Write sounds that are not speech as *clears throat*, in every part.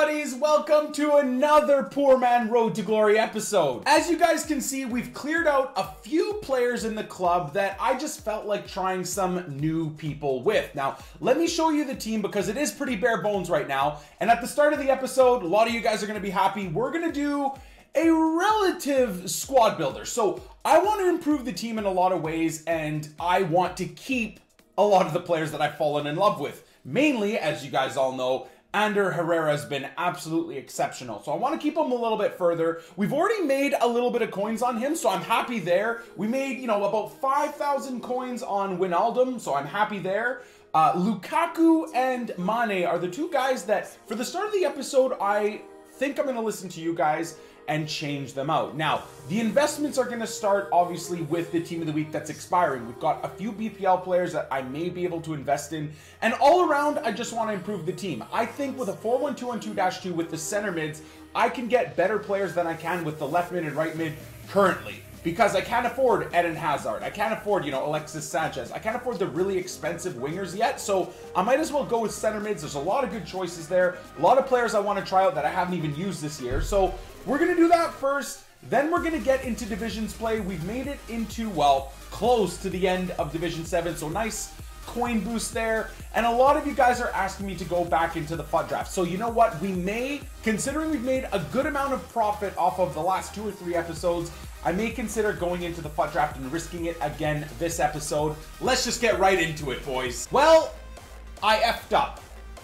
buddies? Welcome to another Poor Man Road to Glory episode. As you guys can see, we've cleared out a few players in the club that I just felt like trying some new people with. Now, let me show you the team because it is pretty bare bones right now. And at the start of the episode, a lot of you guys are going to be happy. We're going to do a relative squad builder. So I want to improve the team in a lot of ways, and I want to keep a lot of the players that I've fallen in love with. Mainly, as you guys all know, Ander Herrera has been absolutely exceptional. So I want to keep him a little bit further. We've already made a little bit of coins on him, so I'm happy there. We made, you know, about 5,000 coins on Wijnaldum, so I'm happy there. Uh, Lukaku and Mane are the two guys that, for the start of the episode, I think I'm going to listen to you guys and change them out. Now, the investments are going to start obviously with the team of the week that's expiring. We've got a few BPL players that I may be able to invest in, and all around, I just want to improve the team. I think with a 4-1-2-1-2-2 with the center mids, I can get better players than I can with the left mid and right mid currently because I can't afford Eden Hazard. I can't afford, you know, Alexis Sanchez. I can't afford the really expensive wingers yet, so I might as well go with center mids. There's a lot of good choices there. A lot of players I want to try out that I haven't even used this year. So we're going to do that first. Then we're going to get into divisions play. We've made it into, well, close to the end of Division 7, so nice coin boost there. And a lot of you guys are asking me to go back into the FUT draft. So you know what? We may, considering we've made a good amount of profit off of the last two or three episodes, I may consider going into the FUT draft and risking it again this episode. Let's just get right into it, boys. Well, I effed up.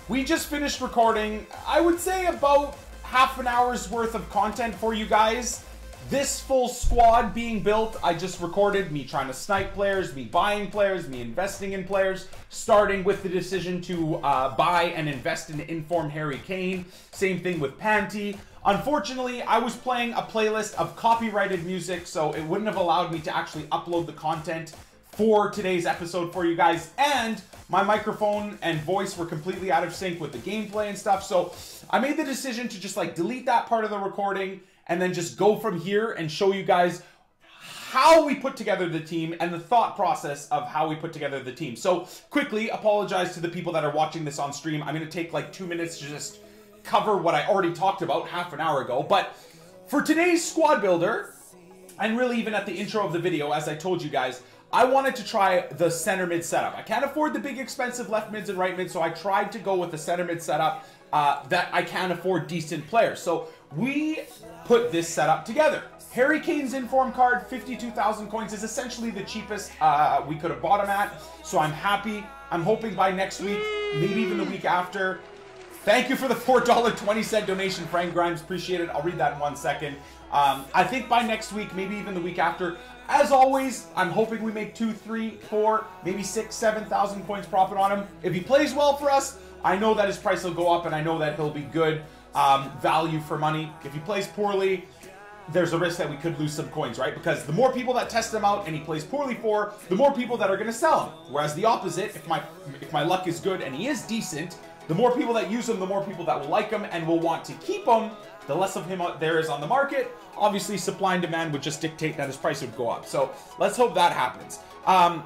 We just finished recording, I would say about half an hour's worth of content for you guys. This full squad being built, I just recorded me trying to snipe players, me buying players, me investing in players, starting with the decision to uh, buy and invest in Inform Harry Kane. Same thing with Panty. Unfortunately, I was playing a playlist of copyrighted music, so it wouldn't have allowed me to actually upload the content for today's episode for you guys. And my microphone and voice were completely out of sync with the gameplay and stuff. So I made the decision to just like delete that part of the recording and then just go from here and show you guys how we put together the team and the thought process of how we put together the team. So quickly apologize to the people that are watching this on stream. I'm going to take like two minutes to just cover what I already talked about half an hour ago. But for today's squad builder, and really even at the intro of the video, as I told you guys, I wanted to try the center mid setup. I can't afford the big expensive left mids and right mids, so I tried to go with the center mid setup uh, that I can afford decent players. So we put this setup together. Harry Kane's inform card, 52,000 coins, is essentially the cheapest uh, we could have bought him at. So I'm happy. I'm hoping by next week, maybe even the week after. Thank you for the $4.20 donation, Frank Grimes. Appreciate it. I'll read that in one second. Um, I think by next week, maybe even the week after, as always, I'm hoping we make two, three, four, maybe six, seven thousand points profit on him. If he plays well for us, I know that his price will go up, and I know that he'll be good um, value for money. If he plays poorly, there's a risk that we could lose some coins, right? Because the more people that test him out and he plays poorly for, the more people that are going to sell him. Whereas the opposite, if my if my luck is good and he is decent, the more people that use him, the more people that will like him and will want to keep him, the less of him there is on the market. Obviously, supply and demand would just dictate that his price would go up. So let's hope that happens. Um,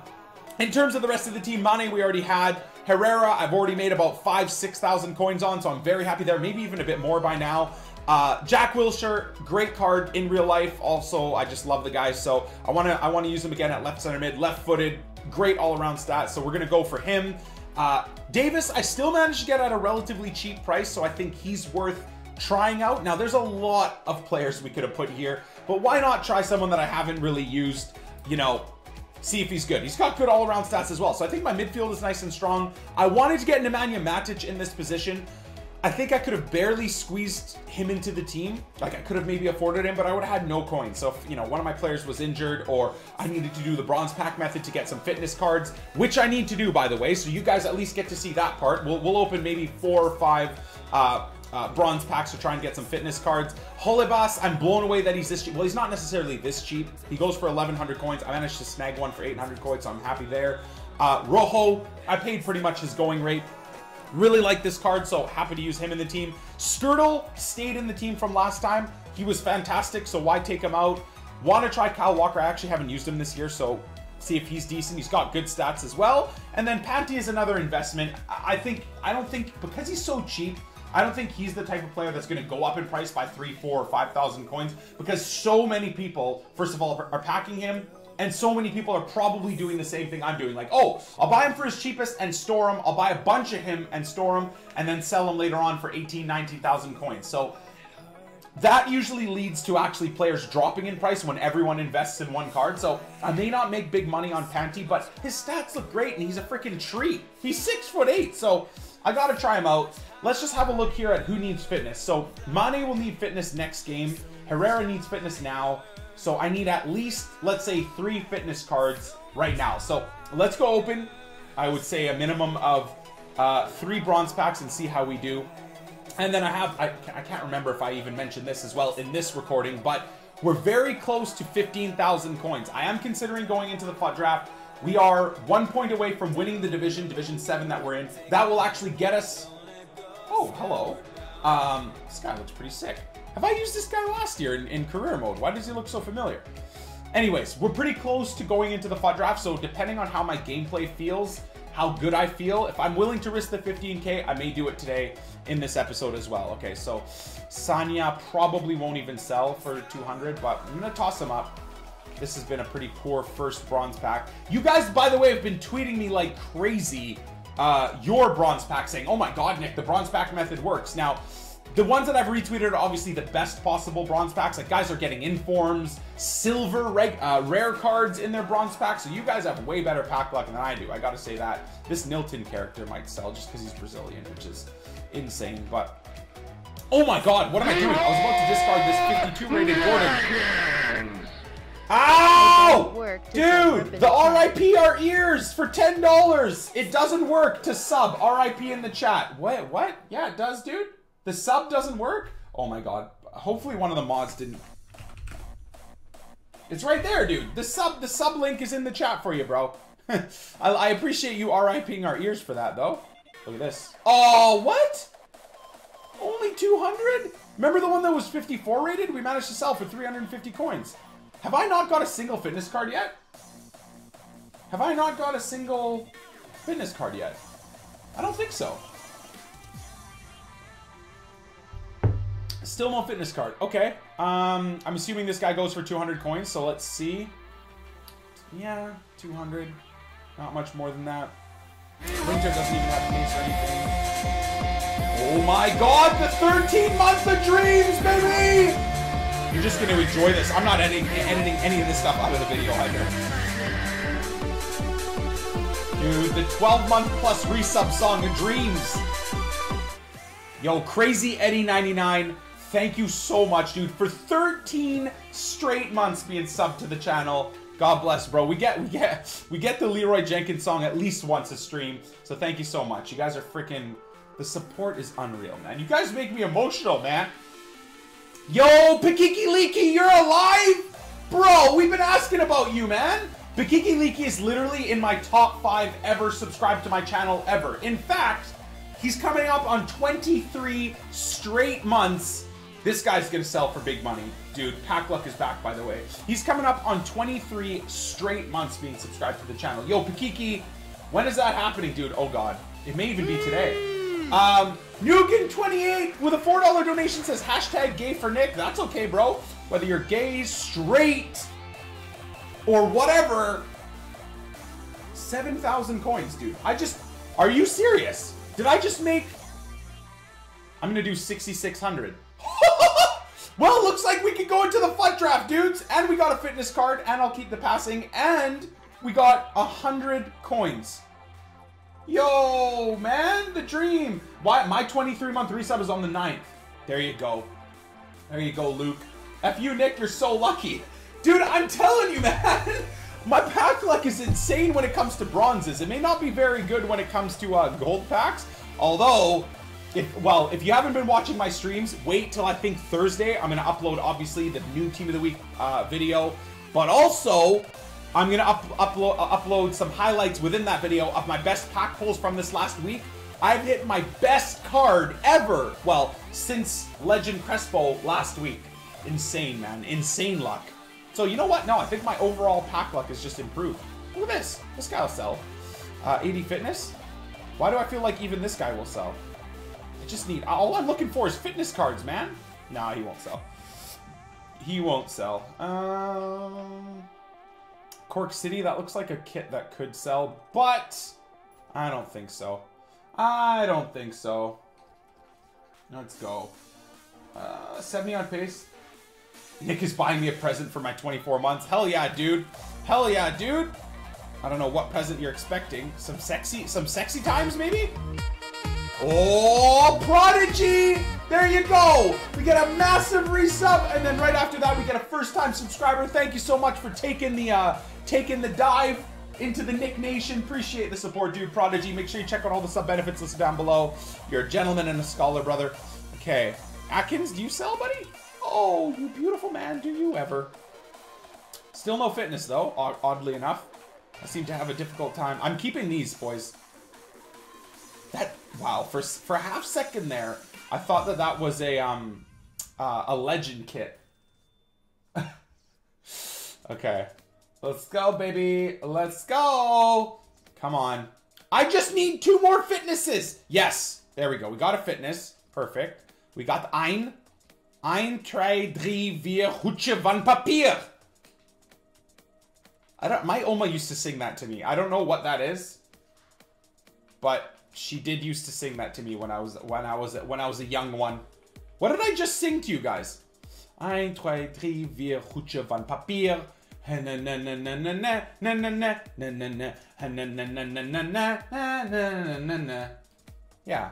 in terms of the rest of the team, Mane we already had. Herrera, I've already made about five, 6,000 coins on, so I'm very happy there. Maybe even a bit more by now. Uh, Jack Wilshere, great card in real life. Also, I just love the guy, so I want to I want to use him again at left center mid, left-footed, great all-around stats. So we're gonna go for him. Uh, Davis, I still managed to get at a relatively cheap price, so I think he's worth trying out. Now, there's a lot of players we could have put here, but why not try someone that I haven't really used, you know, see if he's good. He's got good all-around stats as well, so I think my midfield is nice and strong. I wanted to get Nemanja Matic in this position. I think I could have barely squeezed him into the team. Like, I could have maybe afforded him, but I would have had no coins. So, if, you know, one of my players was injured or I needed to do the bronze pack method to get some fitness cards, which I need to do, by the way. So you guys at least get to see that part. We'll, we'll open maybe four or five uh, uh, bronze packs to try and get some fitness cards. Holebas, I'm blown away that he's this cheap. Well, he's not necessarily this cheap. He goes for 1,100 coins. I managed to snag one for 800 coins, so I'm happy there. Uh, Rojo, I paid pretty much his going rate. Really like this card, so happy to use him in the team. Skrtel stayed in the team from last time. He was fantastic, so why take him out? Want to try Kyle Walker. I actually haven't used him this year, so see if he's decent. He's got good stats as well. And then Panty is another investment. I think, I don't think, because he's so cheap, I don't think he's the type of player that's going to go up in price by three, four, or five thousand coins because so many people, first of all, are packing him, and so many people are probably doing the same thing I'm doing. Like, oh, I'll buy him for his cheapest and store him. I'll buy a bunch of him and store him, and then sell him later on for 18, 19,000 coins. So that usually leads to actually players dropping in price when everyone invests in one card. So I may not make big money on Panty, but his stats look great and he's a freaking treat. He's six foot eight, so I gotta try him out. Let's just have a look here at who needs fitness. So Mane will need fitness next game. Herrera needs fitness now. So I need at least, let's say, three fitness cards right now. So let's go open, I would say a minimum of uh, three bronze packs and see how we do. And then I have, I, I can't remember if I even mentioned this as well in this recording, but we're very close to 15,000 coins. I am considering going into the FUT draft. We are one point away from winning the division, Division 7 that we're in. That will actually get us... Oh, hello. Um, this guy looks pretty sick. Have I used this guy last year in, in career mode? Why does he look so familiar? Anyways, we're pretty close to going into the FUT draft, so depending on how my gameplay feels, how good I feel, if I'm willing to risk the 15k, I may do it today in this episode as well. Okay, so Sanya probably won't even sell for 200, but I'm gonna toss him up. This has been a pretty poor first bronze pack. You guys, by the way, have been tweeting me like crazy uh, your bronze pack saying, oh my god, Nick, the bronze pack method works. Now, the ones that I've retweeted are obviously the best possible bronze packs. Like, guys are getting informs, silver uh, rare cards in their bronze packs. So you guys have way better pack luck than I do. I gotta say that. This Nilton character might sell just because he's Brazilian, which is insane, but... Oh my god, what am I doing? I was about to discard this 52 rated Gordon. Ow! Dude, the RIP our ears for $10. It doesn't work to sub RIP in the chat. What? What? Yeah, it does, dude. The sub doesn't work? Oh my god. Hopefully one of the mods didn't... It's right there, dude. The sub the sub link is in the chat for you, bro. *laughs* I, I appreciate you RIPing our ears for that, though. Look at this. Oh, what? Only 200? Remember the one that was 54 rated? We managed to sell for 350 coins. Have I not got a single fitness card yet? Have I not got a single fitness card yet? I don't think so. Still no fitness card. Okay. Um, I'm assuming this guy goes for 200 coins, so let's see. Yeah, 200. Not much more than that. Winter doesn't even have case or anything. Oh my god, the 13 months of dreams, baby! You're just gonna enjoy this. I'm not editing, editing any of this stuff out of the video either. Dude, the 12 month plus resub song of dreams. Yo, Crazy Eddie 99, thank you so much, dude, for 13 straight months being subbed to the channel. God bless, bro. We get we get we get the Leeroy Jenkins song at least once a stream. So thank you so much. You guys are freaking the support is unreal, man. You guys make me emotional, man. Yo, Pikiki Leaky, you're alive? Bro, we've been asking about you, man. Pikiki Leaky is literally in my top five ever subscribed to my channel ever. In fact, he's coming up on 23 straight months this guy's gonna sell for big money. Dude, Pack Luck is back, by the way. He's coming up on 23 straight months being subscribed to the channel. Yo, Pakiki, when is that happening, dude? Oh, God. It may even be today. Um, Nugan28 with a $4 donation says hashtag gay for Nick. That's okay, bro. Whether you're gay, straight, or whatever. 7,000 coins, dude. I just... Are you serious? Did I just make... I'm gonna do 6,600. *laughs* well, looks like we could go into the FUT draft, dudes. And we got a fitness card, and I'll keep the passing. And we got a hundred coins. Yo, man, the dream. Why my 23 month resub is on the 9th. There you go. There you go, Luke. F you, Nick, you're so lucky. Dude, I'm telling you, *laughs* man. My pack luck is insane when it comes to bronzes. It may not be very good when it comes to uh, gold packs. Although, if well, if you haven't been watching my streams, wait till I think Thursday. I'm gonna upload obviously the new Team of the Week uh, video, but also I'm gonna up, upload uh, upload some highlights within that video of my best pack pulls from this last week. I've hit my best card ever. Well, since Legend Crespo last week. Insane, man. Insane luck. So you know what? No, I think my overall pack luck has just improved. Look at this. This guy will sell. Uh, 80 fitness. Why do I feel like even this guy will sell? I just need, all I'm looking for is fitness cards, man. Nah, he won't sell. He won't sell. Um, Cork City, that looks like a kit that could sell, but I don't think so. I don't think so. Let's go. Uh, 70 on pace. Nick is buying me a present for my 24 months. Hell yeah, dude. Hell yeah, dude. I don't know what present you're expecting. Some sexy, some sexy times maybe? Oh, Prodigy! There you go! We get a massive resub, and then right after that, we get a first-time subscriber. Thank you so much for taking the uh, taking the dive into the Nick Nation. Appreciate the support, dude. Prodigy, make sure you check out all the sub benefits listed down below. You're a gentleman and a scholar, brother. Okay, Atkins, do you sell, buddy? Oh, you beautiful man, do you ever? Still no fitness, though, oddly enough. I seem to have a difficult time. I'm keeping these, boys. That, wow, for, for a half second there, I thought that that was a, um, uh, a legend kit. *laughs* okay. Let's go, baby. Let's go. Come on. I just need two more fitnesses. Yes. There we go. We got a fitness. Perfect. We got ein. Ein, drei, drei, vier, Hutsche van Papier. I don't, my Oma used to sing that to me. I don't know what that is. But she did used to sing that to me when I was when I was when I was a young one. What did I just sing to you guys? Ein, zwei, drei, vier, Hutsche van Papier. Yeah.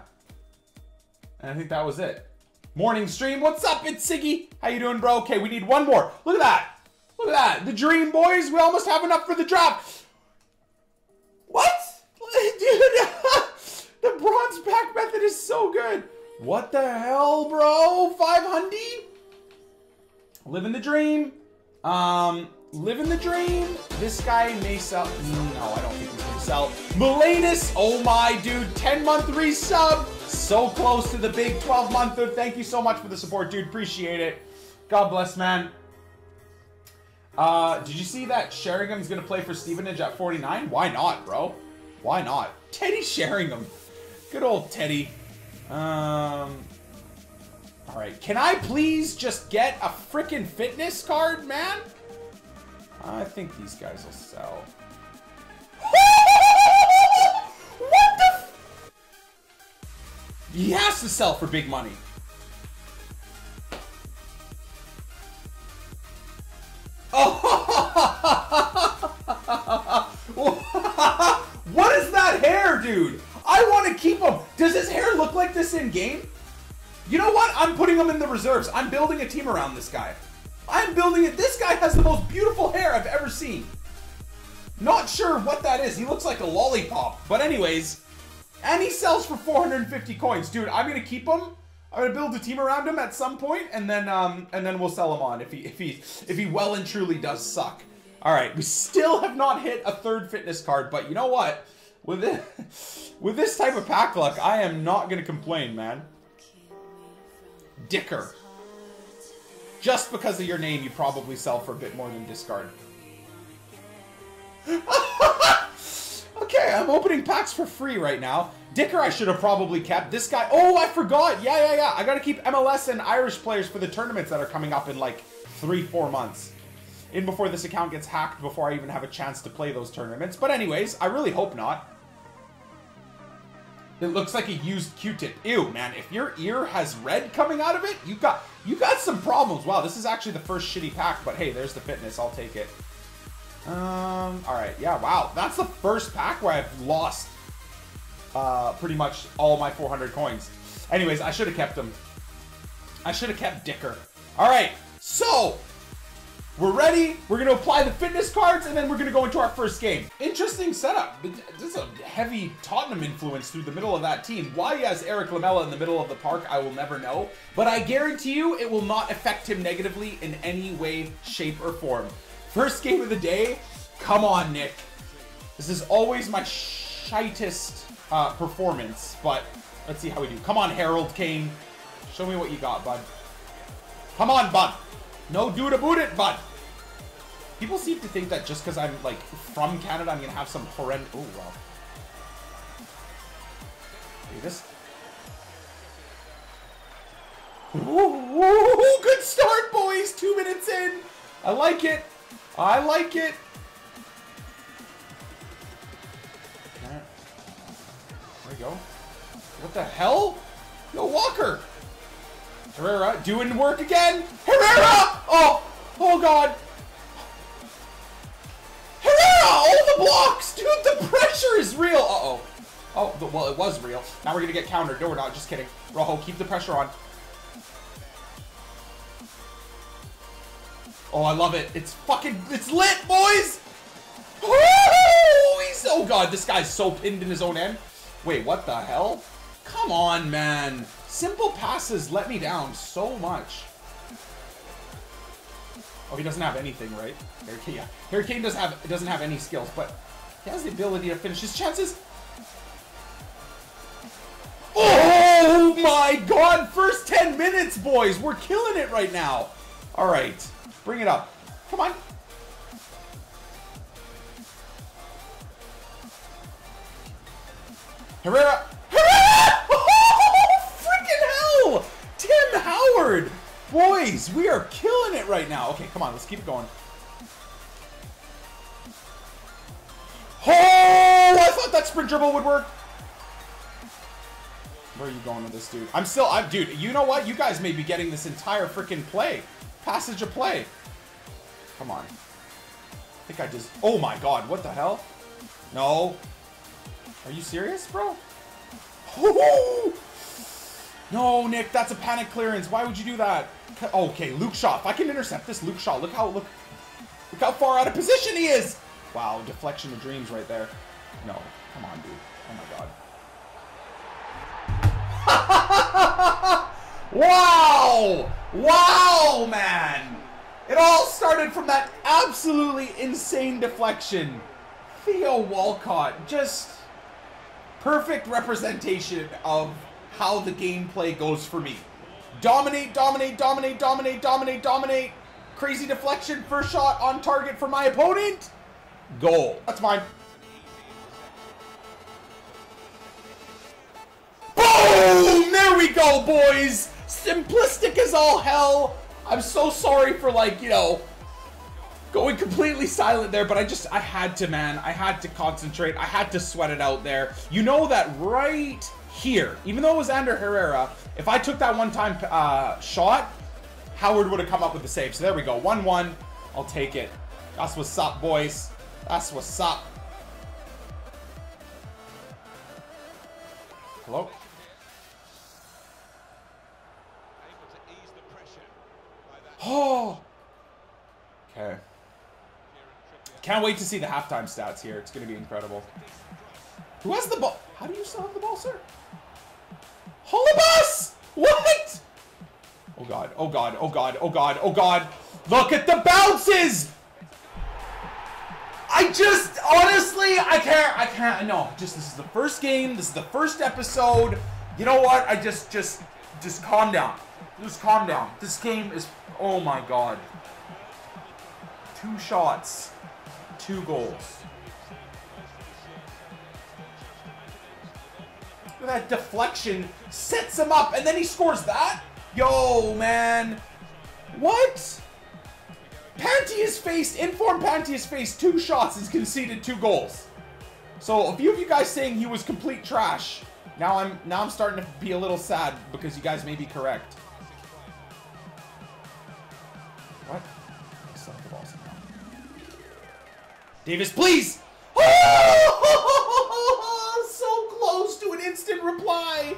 And I think that was it. Morning stream. What's up? It's Siggy. How you doing, bro? Okay, we need one more. Look at that. Look at that. The dream, boys. We almost have enough for the drop. What? *laughs* Dude, *laughs* the bronze pack method is so good. What the hell, bro? 500? Living the dream. Um, living the dream. This guy may sell. No, I don't think he's to sell. Mulanus. Oh my, dude. 10 month resub. So close to the big 12 month. Thank you so much for the support, dude. Appreciate it. God bless, man. Uh, did you see that Sheringham's to play for Stevenage at 49? Why not, bro? Why not? Teddy Sheringham. Good old Teddy. Um, all right. Can I please just get a freaking fitness card, man? I think these guys will sell. *laughs* what the? He has to sell for big money. Oh! *laughs* what is that hair, dude? I want to keep him. Does his hair look like this in game? You know what? I'm putting him in the reserves. I'm building a team around this guy. I'm building it. This guy has the most beautiful hair I've ever seen. Not sure what that is. He looks like a lollipop. But anyways, and he sells for 450 coins. Dude, I'm going to keep him. I'm gonna build a team around him at some point, and then um, and then we'll sell him on if he if he if he well and truly does suck. All right, we still have not hit a third fitness card, but you know what? With this, *laughs* with this type of pack luck, I am not gonna complain, man. Dicker. Just because of your name, you probably sell for a bit more than discard. *laughs* okay, I'm opening packs for free right now. Dicker I should have probably kept. This guy, oh, I forgot. Yeah, yeah, yeah. I got to keep MLS and Irish players for the tournaments that are coming up in like three, four months. In before this account gets hacked, before I even have a chance to play those tournaments. But anyways, I really hope not. It looks like a used Q-tip. Ew, man, if your ear has red coming out of it, you got you got some problems. Wow, this is actually the first shitty pack, but hey, there's the fitness. I'll take it. Um, all right, yeah, wow. That's the first pack where I've lost uh, pretty much all my 400 coins. Anyways, I should have kept them. I should have kept Dicker. All right, so we're ready. We're going to apply the fitness cards, and then we're going to go into our first game. Interesting setup. This is a heavy Tottenham influence through the middle of that team. Why he has Erik Lamela in the middle of the park, I will never know. But I guarantee you it will not affect him negatively in any way, shape, or form. First game of the day. Come on, Nick. This is always my shitest uh, performance, but let's see how we do. Come on, Harold Kane. Show me what you got, bud. Come on, bud. No do to boot it, bud. People seem to think that just because I'm, like, from Canada, I'm going to have some horrendous... Oh, well. this... Ooh, good start, boys. Two minutes in. I like it. I like it. There we go. What the hell? Yo, Walker. Herrera doing work again. Herrera! Oh, oh God. Herrera, all the blocks. Dude, the pressure is real. Uh-oh. Oh, well, it was real. Now we're to get countered. No, we're not. Just kidding. Rojo, keep the pressure on. Oh, I love it. It's fucking, it's lit, boys! Oh, he's, oh god, this guy's so pinned in his own end. Wait, what the hell? Come on, man. Simple passes let me down so much. Oh, he doesn't have anything, right? Harry Kane, yeah. Doesn't have, doesn't have any skills, but he has the ability to finish his chances. Oh my god, first 10 minutes, boys. We're killing it right now. All right. Bring it up. Come on. Herrera! Howard! Boys, we are killing it right now. Okay, come on. Let's keep going. Oh, I thought that sprint dribble would work. Where are you going with this, dude? I'm still, I'm, dude, you know what? You guys may be getting this entire freaking play. Passage of play. Come on. I think I just... Oh my god, what the hell? No. Are you serious, bro? *laughs* Oh, No, Nick, that's a panic clearance. Why would you do that? Okay, Luke Shaw. If I can intercept this Luke Shaw, look how look look how far out of position he is. Wow, deflection of dreams right there. No, come on, dude. Oh my god. *laughs* wow! Wow, man! It all started from that absolutely insane deflection. Theo Walcott, just perfect representation of how the gameplay goes for me. Dominate, dominate, dominate, dominate, dominate, dominate. Crazy deflection, first shot on target for my opponent. Goal. That's mine. Boom! There we go, boys. Simplistic as all hell. I'm so sorry for like, you know, going completely silent there, but I just, I had to, man. I had to concentrate. I had to sweat it out there. You know that right here, even though it was Ander Herrera, if I took that one-time uh, shot, Howard would have come up with the save. So there we go. 1-1. I'll take it. That's what's up, boys. That's what's up. Hello? Oh! *gasps* Okay. Can't wait to see the halftime stats here. It's going to be incredible. Who has the ball? How do you still have the ball, sir? Holebas! What? Oh god, oh god, oh god, oh god, oh god. Look at the bounces! I just, honestly, I can't, I can't, no. Just, this is the first game, this is the first episode. You know what? I just, just, just calm down. Just calm down. This game is Oh my god. Two shots, two goals. Look at That deflection sets him up, and then he scores that? Yo, man. What? Panty has faced, informed Panty has faced two shots and conceded two goals. So a few of you guys saying he was complete trash. Now I'm now I'm starting to be a little sad because you guys may be correct. What? Davis, please! Oh! *laughs* so close to an instant reply!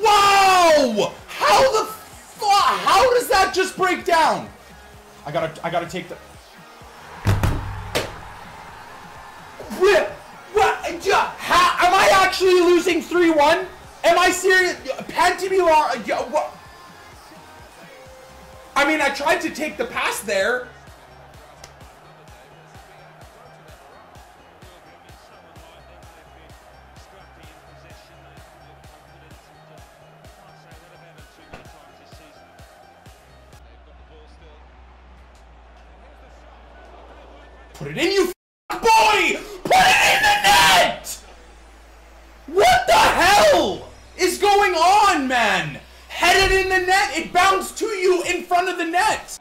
Wow! How the fuck? How does that just break down? I gotta, I gotta take the. Rip! How, am I actually losing 3-1? Am I serious? Pantimilar... What? I mean, I tried to take the pass there. Put it in, you boy! Put it in the net! What the hell is going on, man? Headed in the net, it bounced to you in front of the net.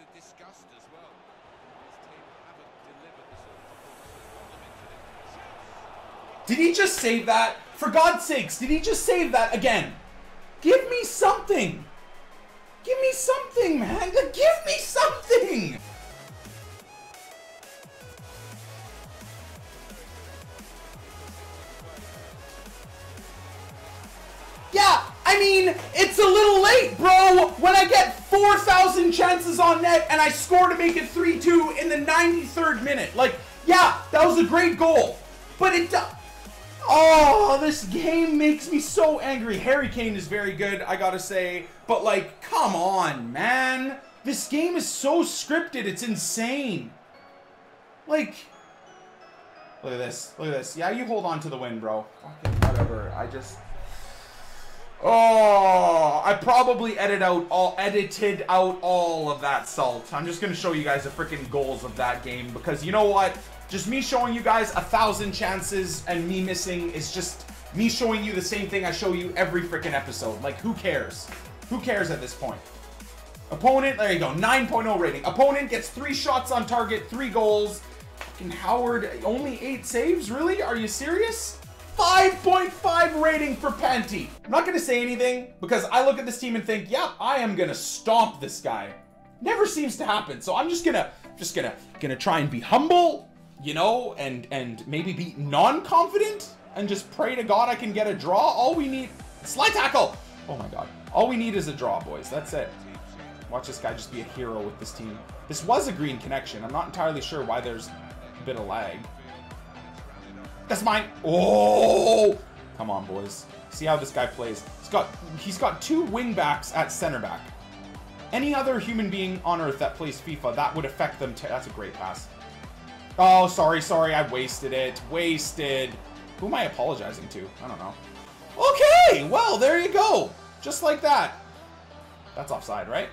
Did he just save that? For God's sakes, did he just save that again? Give me something. Give me something, man. Give me something. Yeah, I mean, it's a little late, bro. When I get 4,000 chances on net and I score to make it 3-2 in the 93rd minute. Like, yeah, that was a great goal. But it Oh, this game makes me so angry. Harry Kane is very good, I gotta say. But, like, come on, man. This game is so scripted. It's insane. Like, look at this. Look at this. Yeah, you hold on to the win, bro. Fucking whatever. I just... Oh, I probably edit out all edited out all of that salt. I'm just gonna show you guys the freaking goals of that game because you know what? Just me showing you guys a thousand chances and me missing is just me showing you the same thing I show you every freaking episode. Like, who cares? Who cares at this point? Opponent, there you go, 9.0 rating. Opponent gets three shots on target, three goals. Fucking Howard, only eight saves? Really? Are you serious? 5.5 rating for Panty. I'm not to say anything because I look at this team and think, yep, I am to stomp this guy. Never seems to happen. So I'm just to, just going to try and be humble you know, and and maybe be non-confident and just pray to God I can get a draw. All we need, slide tackle. Oh my God. All we need is a draw, boys. That's it. Watch this guy just be a hero with this team. This was a green connection. I'm not entirely sure why there's a bit of lag. That's mine. Oh, come on, boys. See how this guy plays. He's got he's got two wing backs at center back. Any other human being on earth that plays FIFA, that would affect them. That's a great pass. Oh, sorry, sorry, I wasted it. Wasted. Who am I apologizing to? I don't know. Okay, well, there you go. Just like that. That's offside, right?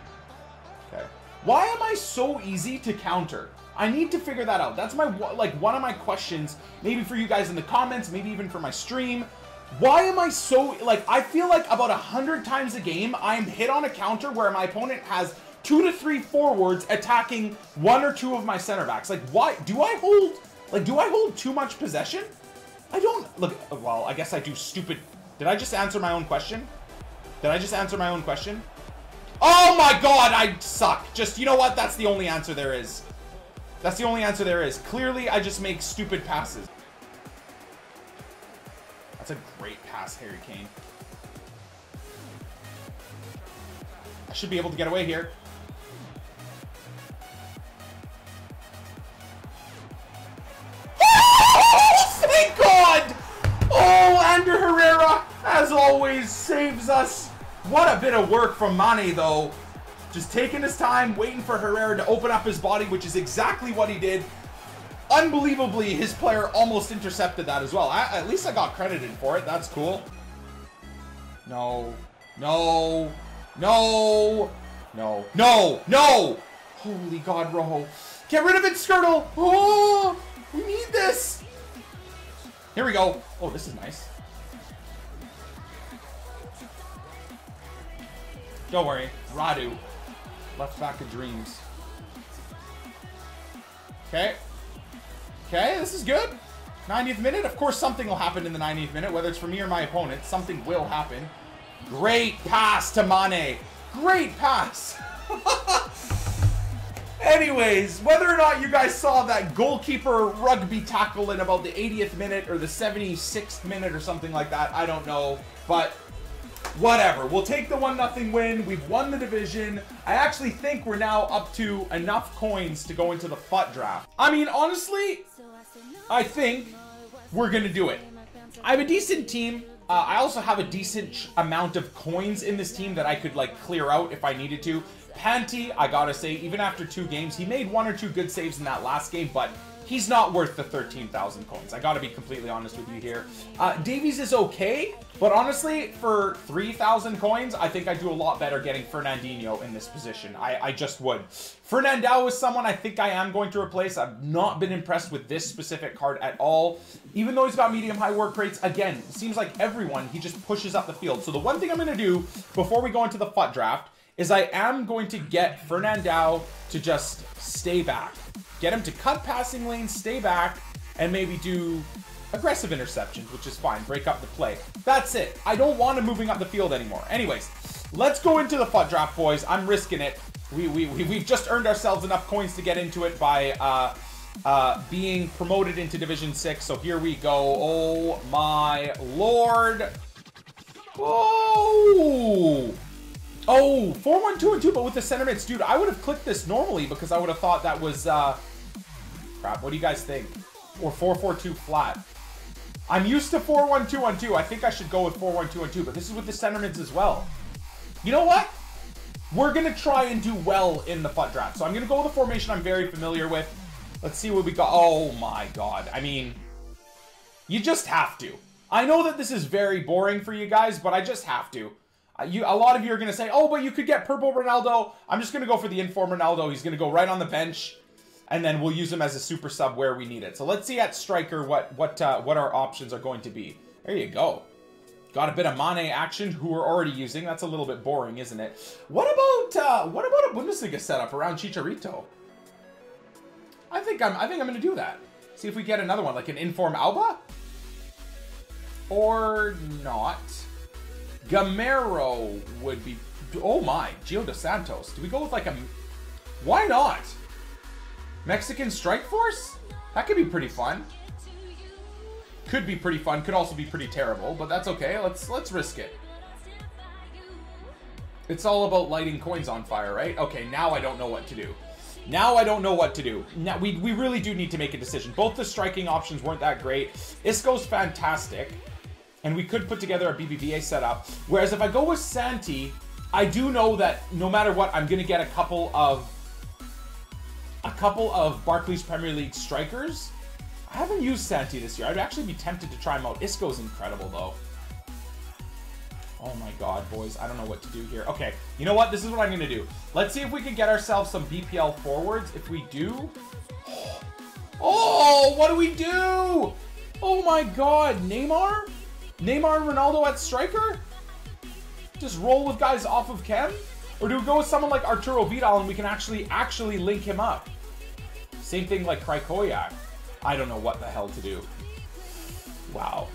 Okay. Why am I so easy to counter? I need to figure that out. That's my, like, one of my questions, maybe for you guys in the comments, maybe even for my stream. Why am I so, like, I feel like about a hundred times a game, I'm hit on a counter where my opponent has two to three forwards attacking one or two of my center backs. Like, why? Do I hold, like, do I hold too much possession? I don't, look, well, I guess I do stupid. Did I just answer my own question? Did I just answer my own question? Oh my god, I suck. Just, you know what? That's the only answer there is. That's the only answer there is. Clearly, I just make stupid passes. That's a great pass, Harry Kane. I should be able to get away here. *laughs* Thank God! Oh, Ander Herrera, as always, saves us. What a bit of work from Mane, though. Just taking his time, waiting for Herrera to open up his body, which is exactly what he did. Unbelievably, his player almost intercepted that as well. I, at least I got credited for it. That's cool. No. No. No. No. No. No. Holy God, Rojo. Get rid of it, Skrtel. Oh, we need this. Here we go. Oh, this is nice. Don't worry. Radu. Left back of dreams. Okay. Okay, this is good. 90th minute. Of course, something will happen in the 90th minute, whether it's for me or my opponent. Something will happen. Great pass to Mane. Great pass. *laughs* Anyways, whether or not you guys saw that goalkeeper rugby tackle in about the 80th minute or the 76th minute or something like that, I don't know. But whatever. We'll take the 1-0 win. We've won the division. I actually think we're now up to enough coins to go into the FUT draft. I mean, honestly, I think we're going to do it. I have a decent team. Uh, I also have a decent amount of coins in this team that I could, like, clear out if I needed to. Panty, I gotta say, even after two games, he made one or two good saves in that last game, but he's not worth the 13,000 coins. I gotta be completely honest with you here. Uh, Davies is okay, but honestly, for 3,000 coins, I think I do a lot better getting Fernandinho in this position. I, I just would. Fernandao is someone I think I am going to replace. I've not been impressed with this specific card at all. Even though he's got medium-high work rates, again, seems like everyone, he just pushes up the field. So the one thing I'm to do before we go into the FUT draft is I am going to get Fernandao to just stay back. Get him to cut passing lanes, stay back, and maybe do aggressive interceptions, which is fine. Break up the play. That's it. I don't want him moving up the field anymore. Anyways, let's go into the FUT draft, boys. I'm risking it. We, we, we, we've just earned ourselves enough coins to get into it by uh, uh, being promoted into Division 6. So here we go. Oh my lord. Oh! Oh, 4 1 2 and 2, but with the center mids. Dude, I would have clicked this normally because I would have thought that was. Uh, crap, what do you guys think? Or 4 4 2 flat. I'm used to 4 1 2 1 2. I think I should go with 4 1 2 1 2, but this is with the center mids as well. You know what? We're going to try and do well in the FUT draft. So I'm going to go with a formation I'm very familiar with. Let's see what we got. Oh my god. I mean, you just have to. I know that this is very boring for you guys, but I just have to. Uh, you, a lot of you are going to say, oh, but you could get purple Ronaldo. I'm just going to go for the inform Ronaldo. He's going to go right on the bench, and then we'll use him as a super sub where we need it. So let's see at striker what what uh, what our options are going to be. There you go. Got a bit of Mane action, who we're already using. That's a little bit boring, isn't it? What about uh, what about a Bundesliga setup around Chicharito? I think I'm I think I'm gonna do that. See if we get another one, like an inform Alba? Or not. Gameiro would be oh my, Gio dos Santos. Do we go with like a why not? Mexican Strike Force? That could be pretty fun. Could be pretty fun, could also be pretty terrible, but that's okay. Let's let's risk it. It's all about lighting coins on fire, right? Okay, now I don't know what to do. Now I don't know what to do. Now we, we really do need to make a decision. Both the striking options weren't that great. Isco's fantastic. And we could put together a BBVA setup. Whereas if I go with Santi, I do know that no matter what, I'm going to get a couple of a couple of Barclays Premier League strikers. I haven't used Santi this year. I'd actually be tempted to try him out. Isco's incredible, though. Oh my god, boys. I don't know what to do here. Okay, you know what? This is what I'm going to do. Let's see if we can get ourselves some BPL forwards. If we do... *gasps* Oh, what do we do? Oh my god, Neymar? Neymar and Ronaldo at striker? Just roll with guys off of chem? Or do we go with someone like Arturo Vidal and we can actually actually link him up? Same thing like Krychowiak. I don't know what the hell to do. Wow.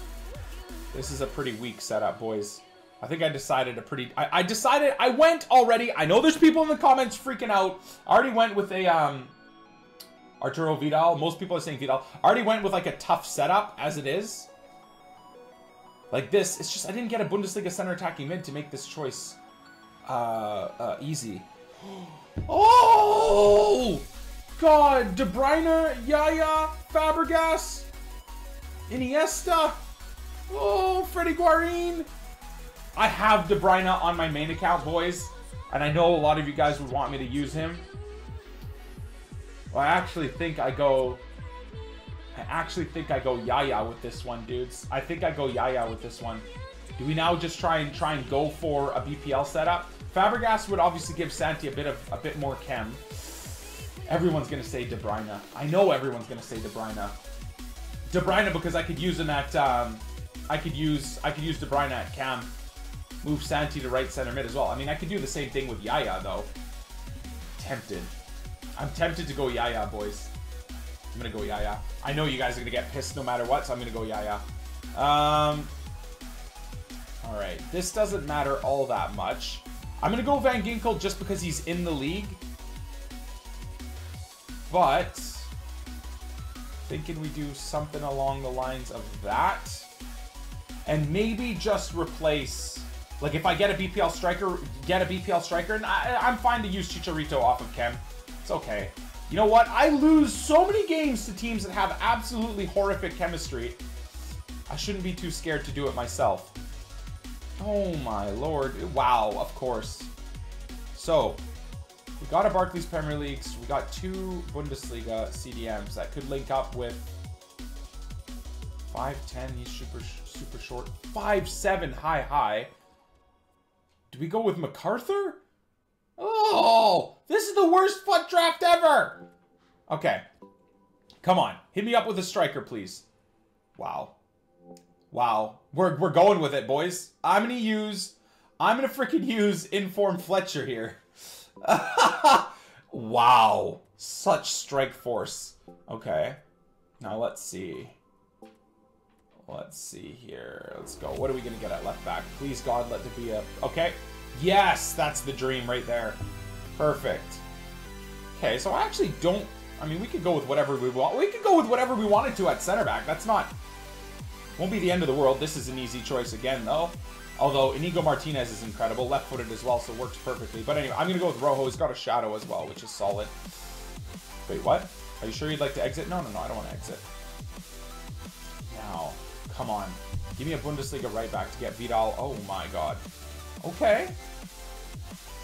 This is a pretty weak setup, boys. I think I decided a pretty... I, I, decided... I went already. I know there's people in the comments freaking out. I already went with a... um Arturo Vidal. Most people are saying Vidal. Already went with like a tough setup as it is. Like this. It's just I didn't get a Bundesliga center attacking mid to make this choice uh, uh, easy. *gasps* Oh! God! De Bruyne, Yaya, Fabregas, Iniesta. Oh, Fredy Guarin. I have De Bruyne on my main account, boys. And I know a lot of you guys would want me to use him. Well, I actually think I go... I actually think I go Yaya with this one, dudes. I think I go Yaya with this one. Do we now just try and try and go for a BPL setup? Fabregas would obviously give Santi a bit of a bit more chem. Everyone's gonna say De Bruyne. I know everyone's gonna say De Bruyne. De Bruyne because I could use him at um, I could use I could use De Bruyne at cam move Santi to right center mid as well. I mean, I could do the same thing with Yaya, though. Tempted. I'm tempted to go Yaya, boys. I'm going to go Yaya. I know you guys are going to get pissed no matter what, so I'm going to go Yaya. Um, Alright, this doesn't matter all that much. I'm going to go Van Ginkel just because he's in the league. But, thinking we do something along the lines of that. And maybe just replace like if I get a BPL striker, get a BPL striker, and I, I'm fine to use Chicharito off of Chem. It's okay. You know what? I lose so many games to teams that have absolutely horrific chemistry. I shouldn't be too scared to do it myself. Oh my lord. Wow, of course. So, we got a Barclays Premier Leagues. We got two Bundesliga CDMs that could link up with 5'10", he's super, super short. 5'7", high, high. Do we go with McArthur? Oh, this is the worst FUT draft ever. Okay. Come on. Hit me up with a striker, please. Wow. Wow. We're, we're going with it, boys. I'm going to use I'm gonna freaking use Inform Fletcher here. *laughs* wow. Such strike force. Okay. Now let's see. Let's see here. Let's go. What are we going to get at left back? Please, God, let there be a... Okay. Yes, that's the dream right there. Perfect. Okay, so I actually don't... I mean, we could go with whatever we want. We could go with whatever we wanted to at center back. That's not... Won't be the end of the world. This is an easy choice again, though. Although Inigo Martinez is incredible. Left-footed as well, so works perfectly. But anyway, I'm going to go with Rojo. He's got a shadow as well, which is solid. Wait, what? Are you sure you'd like to exit? No, no, no. I don't want to exit. Now, come on. Give me a Bundesliga right back to get Vidal. Oh my god. Okay.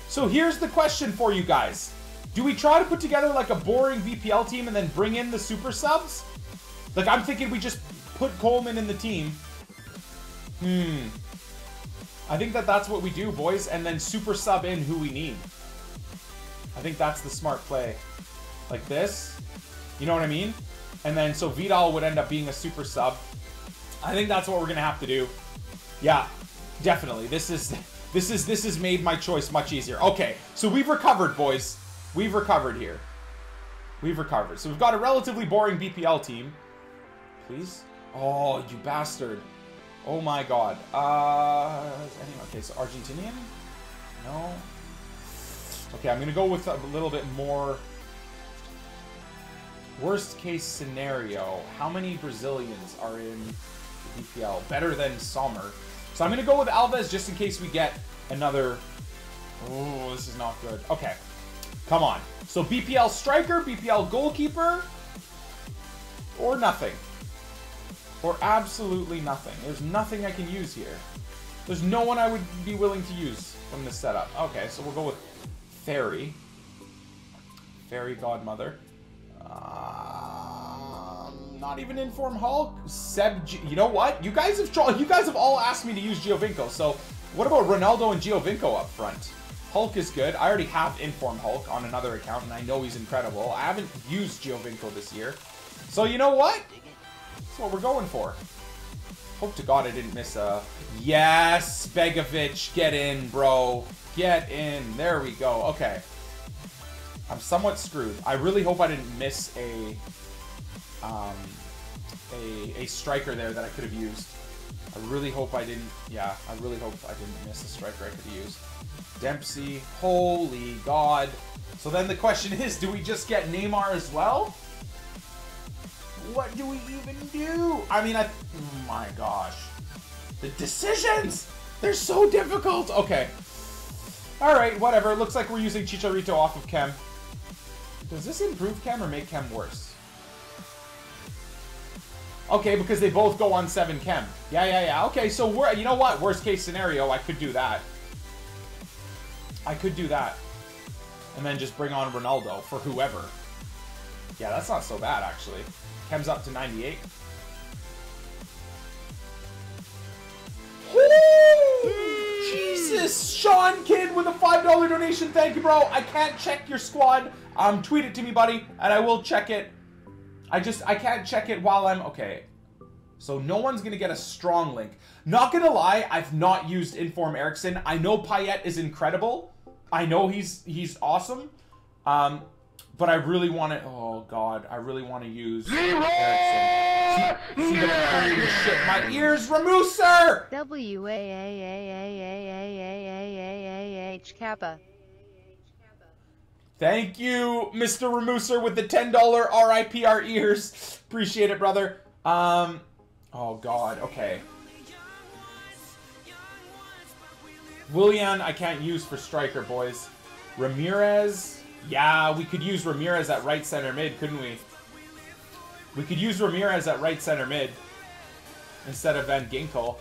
So here's the question for you guys. Do we try to put together like a boring BPL team and then bring in the super subs? Like I'm thinking we just put Coleman in the team. Hmm. I think that that's what we do, boys, and then super sub in who we need. I think that's the smart play. Like this. You know what I mean? And then so Vidal would end up being a super sub. I think that's what we're gonna have to do. Yeah, definitely. This is *laughs* this is this has made my choice much easier. Okay, so we've recovered, boys. We've recovered here. We've recovered. So we've got a relatively boring BPL team. Please? Oh, you bastard. Oh my god. Uh, okay, so Argentinian? No. Okay, I'm gonna go with a little bit more Worst case scenario, how many Brazilians are in the BPL? Better than Sommer. So I'm going to go with Alves just in case we get another... Oh, this is not good. Okay. Come on. So BPL striker, BPL goalkeeper, or nothing. Or absolutely nothing. There's nothing I can use here. There's no one I would be willing to use from this setup. Okay, so we'll go with Fairy. Fairy Godmother. Um, not even inform Hulk. Seb, G you know what? You guys have you guys have all asked me to use Giovinco. So what about Ronaldo and Giovinco up front? Hulk is good. I already have Inform Hulk on another account, and I know he's incredible. I haven't used Giovinco this year. So you know what? That's what we're going for. Hope to God I didn't miss a... Yes, Begovic, get in, bro. Get in. There we go. Okay. I'm somewhat screwed. I really hope I didn't miss a um, a, a striker there that I could have used. I really hope I didn't, yeah, I really hope I didn't miss a striker I could have used. Dempsey, holy god. So then the question is, do we just get Neymar as well? What do we even do? I mean, I, oh my gosh. The decisions! They're so difficult! Okay. Alright, whatever. It looks like we're using Chicharito off of Chem. Does this improve chem or make chem worse? Okay, because they both go on 7 chem. Yeah, yeah, yeah. Okay, so we're, you know what? Worst case scenario, I could do that. I could do that. And then just bring on Ronaldo for whoever. Yeah, that's not so bad, actually. Chem's up to 98. Jesus! Sean Kid with a $5 donation. Thank you, bro. I can't check your squad. Um, tweet it to me, buddy, and I will check it. I just, I can't check it while I'm, okay. So no one's going to get a strong link. Not going to lie, I've not used Inform Eriksen. I know Payet is incredible. I know he's, he's awesome. Um, but I really want to, oh God, I really want to use Eriksen. See, see the holy shit, my ears, Ramuser! W-A-A-A-A-A-A-A-A-A-H Kappa. Thank you, Mr. Remuser, with the $10 RIP our ears. Appreciate it, brother. Um, oh, God. Okay. Willian, I can't use for striker, boys. Ramirez. Yeah, we could use Ramirez at right center mid, couldn't we? We could use Ramirez at right center mid instead of Van Ginkel.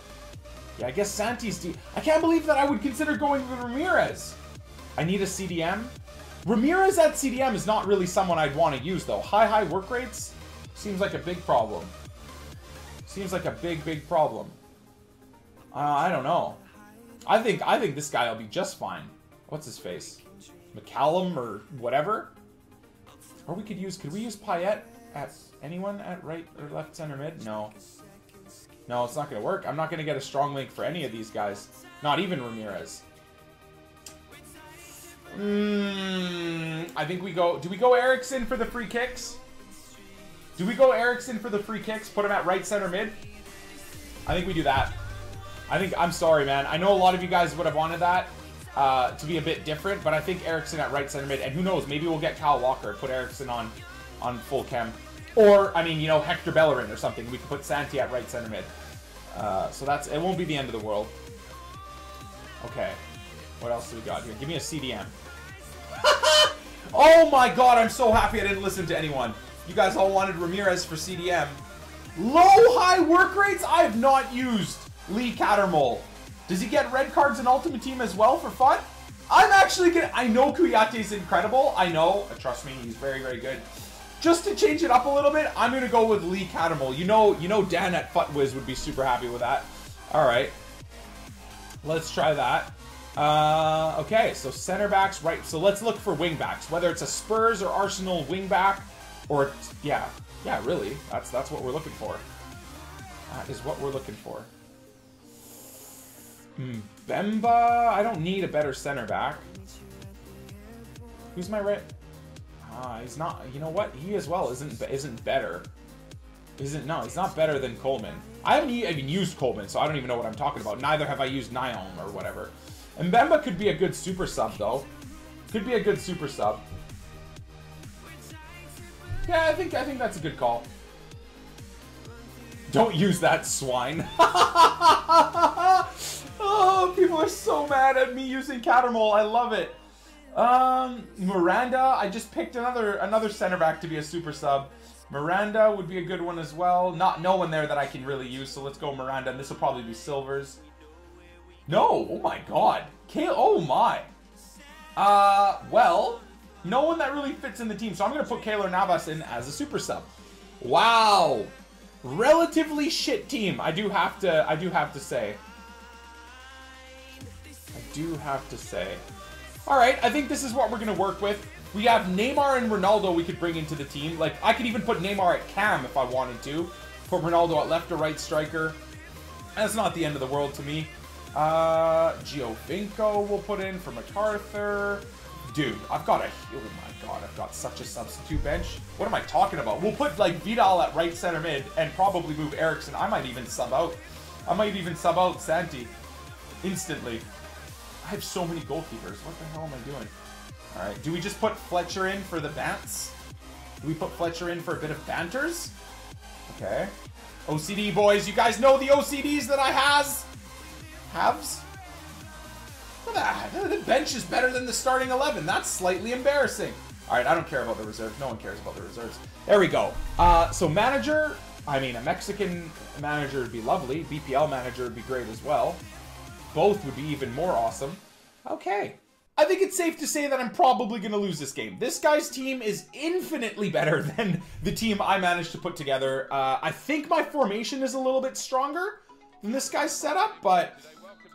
Yeah, I guess Santi's... I can't believe that I would consider going with Ramirez. I need a CDM. Ramirez at CDM is not really someone I'd want to use, though. High, high work rates seems like a big problem. Seems like a big, big problem. Uh, I don't know. I think I think this guy will be just fine. What's his face? McCallum or whatever? Or we could use... Could we use Payet at anyone at right or left center mid? No. No, it's not going to work. I'm not going to get a strong link for any of these guys. Not even Ramirez. Mm, I think we go... Do we go Eriksen for the free kicks? Do we go Eriksen for the free kicks? Put him at right center mid? I think we do that. I think... I'm sorry, man. I know a lot of you guys would have wanted that uh, to be a bit different, but I think Eriksen at right center mid. And who knows? Maybe we'll get Kyle Walker. Put Eriksen on, on full chem. Or, I mean, you know, Hector Bellerin or something. We could put Santi at right center mid. Uh, so that's... It won't be the end of the world. Okay. What else do we got here? Give me a CDM. *laughs* oh my god, I'm so happy I didn't listen to anyone. You guys all wanted Ramirez for CDM. Low-high work rates? I have not used Lee Cattermole. Does he get red cards in Ultimate Team as well for fun? I'm actually gonna... I know Kouyaté is incredible. I know. Trust me, he's very, very good. Just to change it up a little bit, I'm gonna go with Lee Cattermole. You know, you know Dan at FUTWiz would be super happy with that. All right. Let's try that. Uh, okay, so center backs, right. So let's look for wing backs, whether it's a Spurs or Arsenal wing back, or yeah, yeah, really, that's that's what we're looking for. That is what we're looking for. Hmm, Mbemba, I don't need a better center back. Who's my right? Ah, he's not. You know what? He as well isn't isn't better. Isn't no, he's not better than Coleman. I haven't even used Coleman, so I don't even know what I'm talking about. Neither have I used Nyom or whatever. And Mbemba could be a good super sub, though. Could be a good super sub. Yeah, I think I think that's a good call. Don't use that swine. *laughs* oh, people are so mad at me using Cattermole. I love it. Um, Miranda. I just picked another another center back to be a super sub. Miranda would be a good one as well. Not no one there that I can really use, so let's go Miranda. And this will probably be Silvers. No! Oh my god. Kale, oh my. Uh, well, no one that really fits in the team. So I'm going to put Keylor Navas in as a super sub. Wow. Relatively shit team. I do have to, I do have to say. I do have to say. All right, I think this is what we're going to work with. We have Neymar and Ronaldo we could bring into the team. Like, I could even put Neymar at cam if I wanted to. Put Ronaldo at left or right striker. That's not the end of the world to me. Uh, Giovinco will put in for McArthur. Dude, I've got a... Oh my god, I've got such a substitute bench. What am I talking about? We'll put, like, Vidal at right center mid and probably move Eriksen. I might even sub out. I might even sub out Santi instantly. I have so many goalkeepers. What the hell am I doing? Alright, do we just put Fletcher in for the bants? Do we put Fletcher in for a bit of banters? Okay. OCD boys, you guys know the OCDs that I has? Haves? The bench is better than the starting 11. That's slightly embarrassing. All right, I don't care about the reserves. No one cares about the reserves. There we go. Uh, so manager, I mean, a Mexican manager would be lovely. BPL manager would be great as well. Both would be even more awesome. Okay. I think it's safe to say that I'm probably going to lose this game. This guy's team is infinitely better *laughs* than the team I managed to put together. Uh, I think my formation is a little bit stronger than this guy's setup, but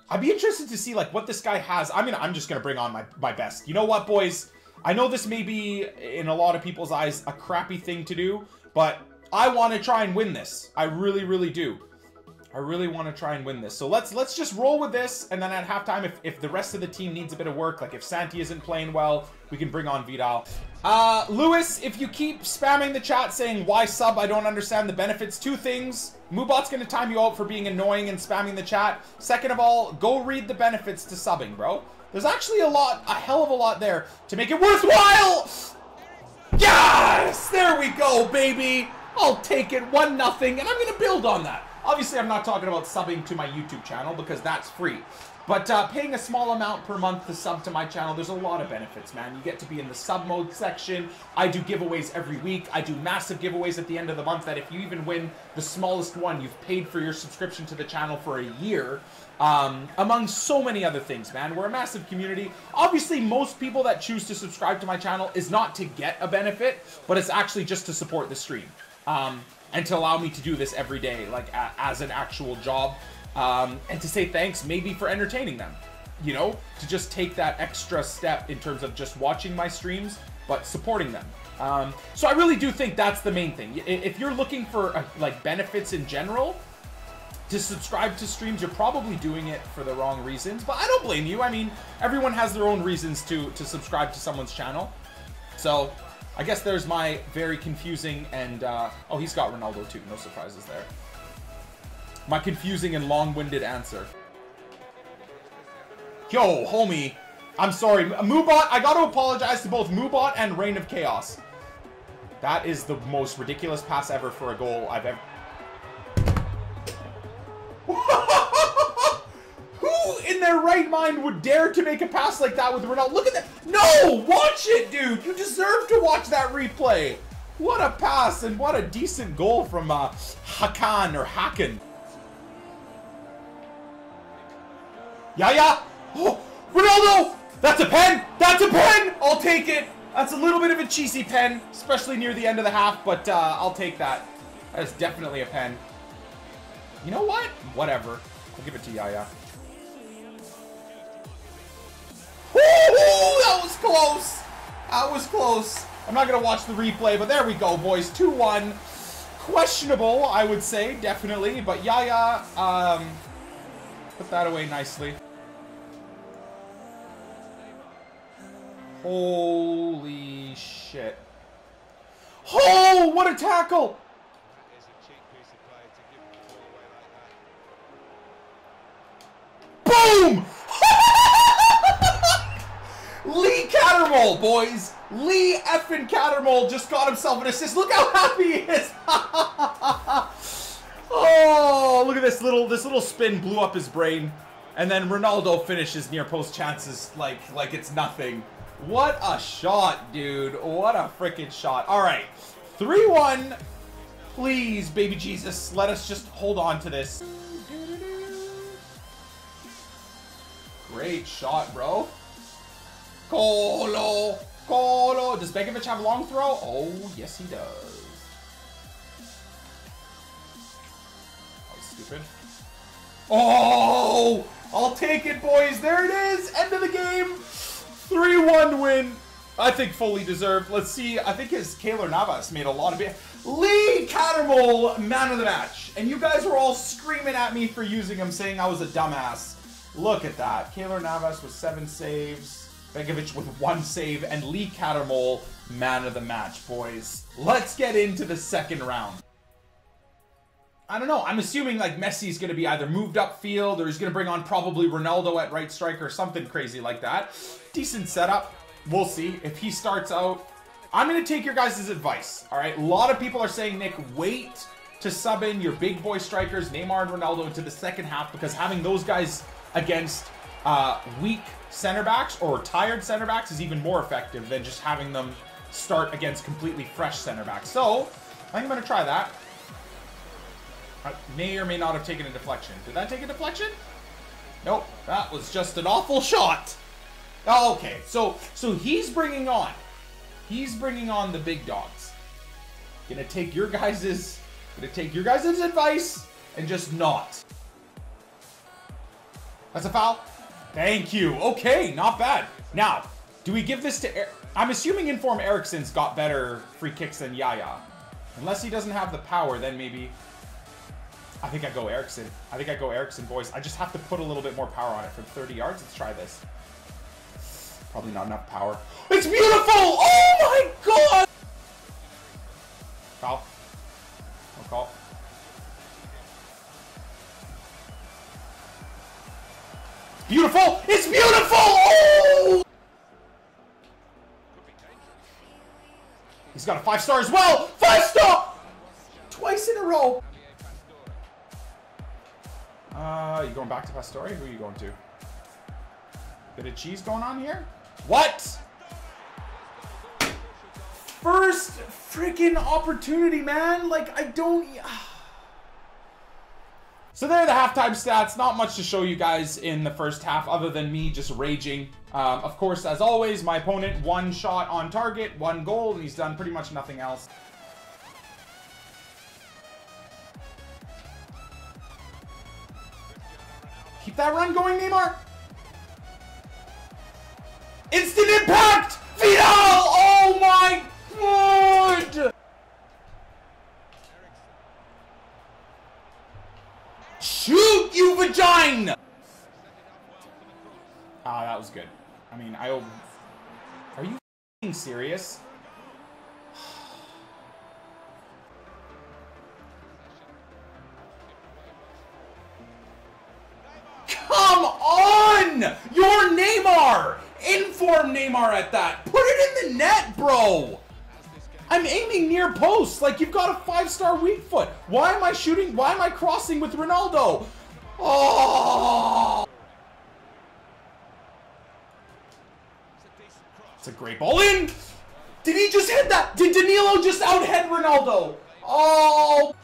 I'd be interested to see like what this guy has. I mean, I'm just gonna bring on my, my best. You know what, boys? I know this may be, in a lot of people's eyes, a crappy thing to do, but I want to try and win this. I really, really do. I really want to try and win this. So let's let's just roll with this, and then at halftime, if, if the rest of the team needs a bit of work, like if Santi isn't playing well, we can bring on Vidal. Uh, Lewis, if you keep spamming the chat saying, why sub, I don't understand the benefits, two things. Moobot's going to time you out for being annoying and spamming the chat. Second of all, go read the benefits to subbing, bro. There's actually a lot, a hell of a lot there to make it worthwhile! Yes! There we go, baby! I'll take it, one nothing, and I'm going to build on that. Obviously, I'm not talking about subbing to my YouTube channel because that's free. But uh, paying a small amount per month to sub to my channel, there's a lot of benefits, man. You get to be in the sub mode section. I do giveaways every week. I do massive giveaways at the end of the month that if you even win the smallest one, you've paid for your subscription to the channel for a year. Um, among so many other things, man. We're a massive community. Obviously, most people that choose to subscribe to my channel is not to get a benefit, but it's actually just to support the stream. Um, and to allow me to do this every day, like a, as an actual job, um, and to say thanks maybe for entertaining them. You know, to just take that extra step in terms of just watching my streams, but supporting them. Um, so I really do think that's the main thing. If you're looking for uh, like benefits in general, to subscribe to streams, you're probably doing it for the wrong reasons, but I don't blame you. I mean, everyone has their own reasons to, to subscribe to someone's channel. So, I guess there's my very confusing and, uh, oh, he's got Ronaldo too. No surprises there. My confusing and long-winded answer. Yo, homie. I'm sorry. Moobot, I got to apologize to both Moobot and Reign of Chaos. That is the most ridiculous pass ever for a goal I've ever... *laughs* Who in their right mind would dare to make a pass like that with Ronaldo? Look at that. No! Watch it, dude! You deserve to watch that replay. What a pass and what a decent goal from uh, Hakan or Hakan. Yeah, yeah. Oh, Ronaldo! That's a pen! That's a pen! I'll take it. That's a little bit of a cheesy pen, especially near the end of the half, but uh, I'll take that. That is definitely a pen. You know what? Whatever. I'll give it to Yaya. That was close. That was close. I'm not going to watch the replay, but there we go, boys. 2-1. Questionable, I would say, definitely. But Yaya, um, put that away nicely. Holy shit. Oh, what a tackle! Boom! Cattermole, boys! Lee effing Cattermole just got himself an assist. Look how happy he is! *laughs* oh, look at this little this little spin blew up his brain. And then Ronaldo finishes near post chances like like it's nothing. What a shot, dude. What a freaking shot. All right. 3-1. Please, baby Jesus, let us just hold on to this. Great shot, bro. Colo. Colo. Does Begovic have a long throw? Oh, yes, he does. Oh, stupid. Oh! I'll take it, boys. There it is. End of the game. 3-1 win. I think fully deserved. Let's see. I think his Keylor Navas made a lot of it. Lee Cattermole, man of the match. And you guys were all screaming at me for using him, saying I was a dumbass. Look at that. Keylor Navas with seven saves. Begovic with one save. And Lee Cattermole, man of the match, boys. Let's get into the second round. I don't know. I'm assuming like Messi's going to be either moved up field or he's going to bring on probably Ronaldo at right striker or something crazy like that. Decent setup. We'll see. If he starts out, I'm going to take your guys' advice. All right. A lot of people are saying, Nick, wait to sub in your big boy strikers, Neymar and Ronaldo, into the second half because having those guys against uh, weak center backs or tired center backs is even more effective than just having them start against completely fresh center backs. So I think I'm going to try that. I may or may not have taken a deflection. Did that take a deflection? Nope, that was just an awful shot. Oh, okay, so so he's bringing on, he's bringing on the big dogs. Gonna take your guys's, gonna take your guys' advice and just not. That's a foul. Thank you. Okay, not bad. Now, do we give this to? I'm assuming Inform Eriksen's got better free kicks than Yaya. Unless he doesn't have the power, then maybe I think I go Eriksen. I think I go Eriksen, boys. I just have to put a little bit more power on it from 30 yards. Let's try this. Probably not enough power. It's beautiful! Oh my god! Foul. No call. Beautiful! It's beautiful! He's got a five star as well! Five star! Twice in a row! Uh, you going back to Pastore? Who are you going to? Bit of cheese going on here? What? First freaking opportunity, man. Like, I don't... So there are the halftime stats. Not much to show you guys in the first half other than me just raging. Um, of course, as always, my opponent, one shot on target, one goal, and he's done pretty much nothing else. Keep that run going, Neymar. Instant impact! Vidal! Oh my god! Line! Ah, that was good. I mean, I... Are you f***ing serious? Come on! Your Neymar! Inform Neymar at that. Put it in the net, bro! I'm aiming near post. Like, you've got a five-star weak foot. Why am I shooting? Why am I crossing with Ronaldo? Oh! It's a great ball in. Did he just hit that? Did Danilo just outhead Ronaldo? Oh!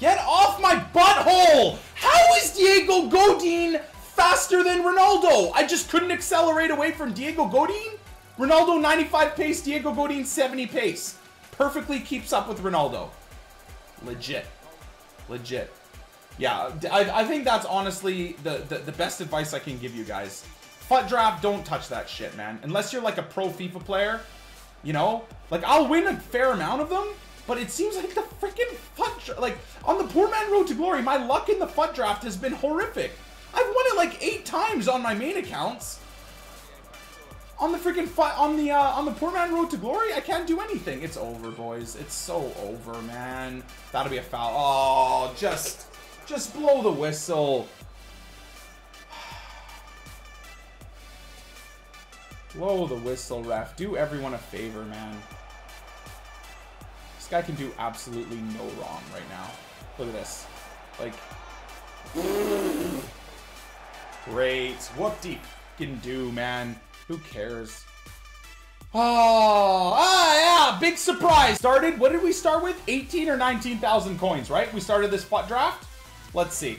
Get off my butthole! How is Diego Godin faster than Ronaldo? I just couldn't accelerate away from Diego Godin? Ronaldo 95 pace, Diego Godin 70 pace. Perfectly keeps up with Ronaldo. Legit. Legit. Yeah, I, I think that's honestly the, the, the best advice I can give you guys. FUT draft, don't touch that shit, man. Unless you're like a pro FIFA player, you know? Like, I'll win a fair amount of them, but it seems like the freaking FUT like on the poor man road to glory, my luck in the FUT draft has been horrific. I've won it like eight times on my main accounts. On the freaking FUT, on the uh, on the poor man road to glory, I can't do anything. It's over, boys. It's so over, man. That'll be a foul. Oh, just, just blow the whistle. *sighs* blow the whistle, ref. Do everyone a favor, man. This guy can do absolutely no wrong right now. Look at this. Like, *sighs* great. What do can do, man? Who cares? Oh, ah, yeah, big surprise. Started, what did we start with? 18 or 19,000 coins, right? We started this draft. Let's see.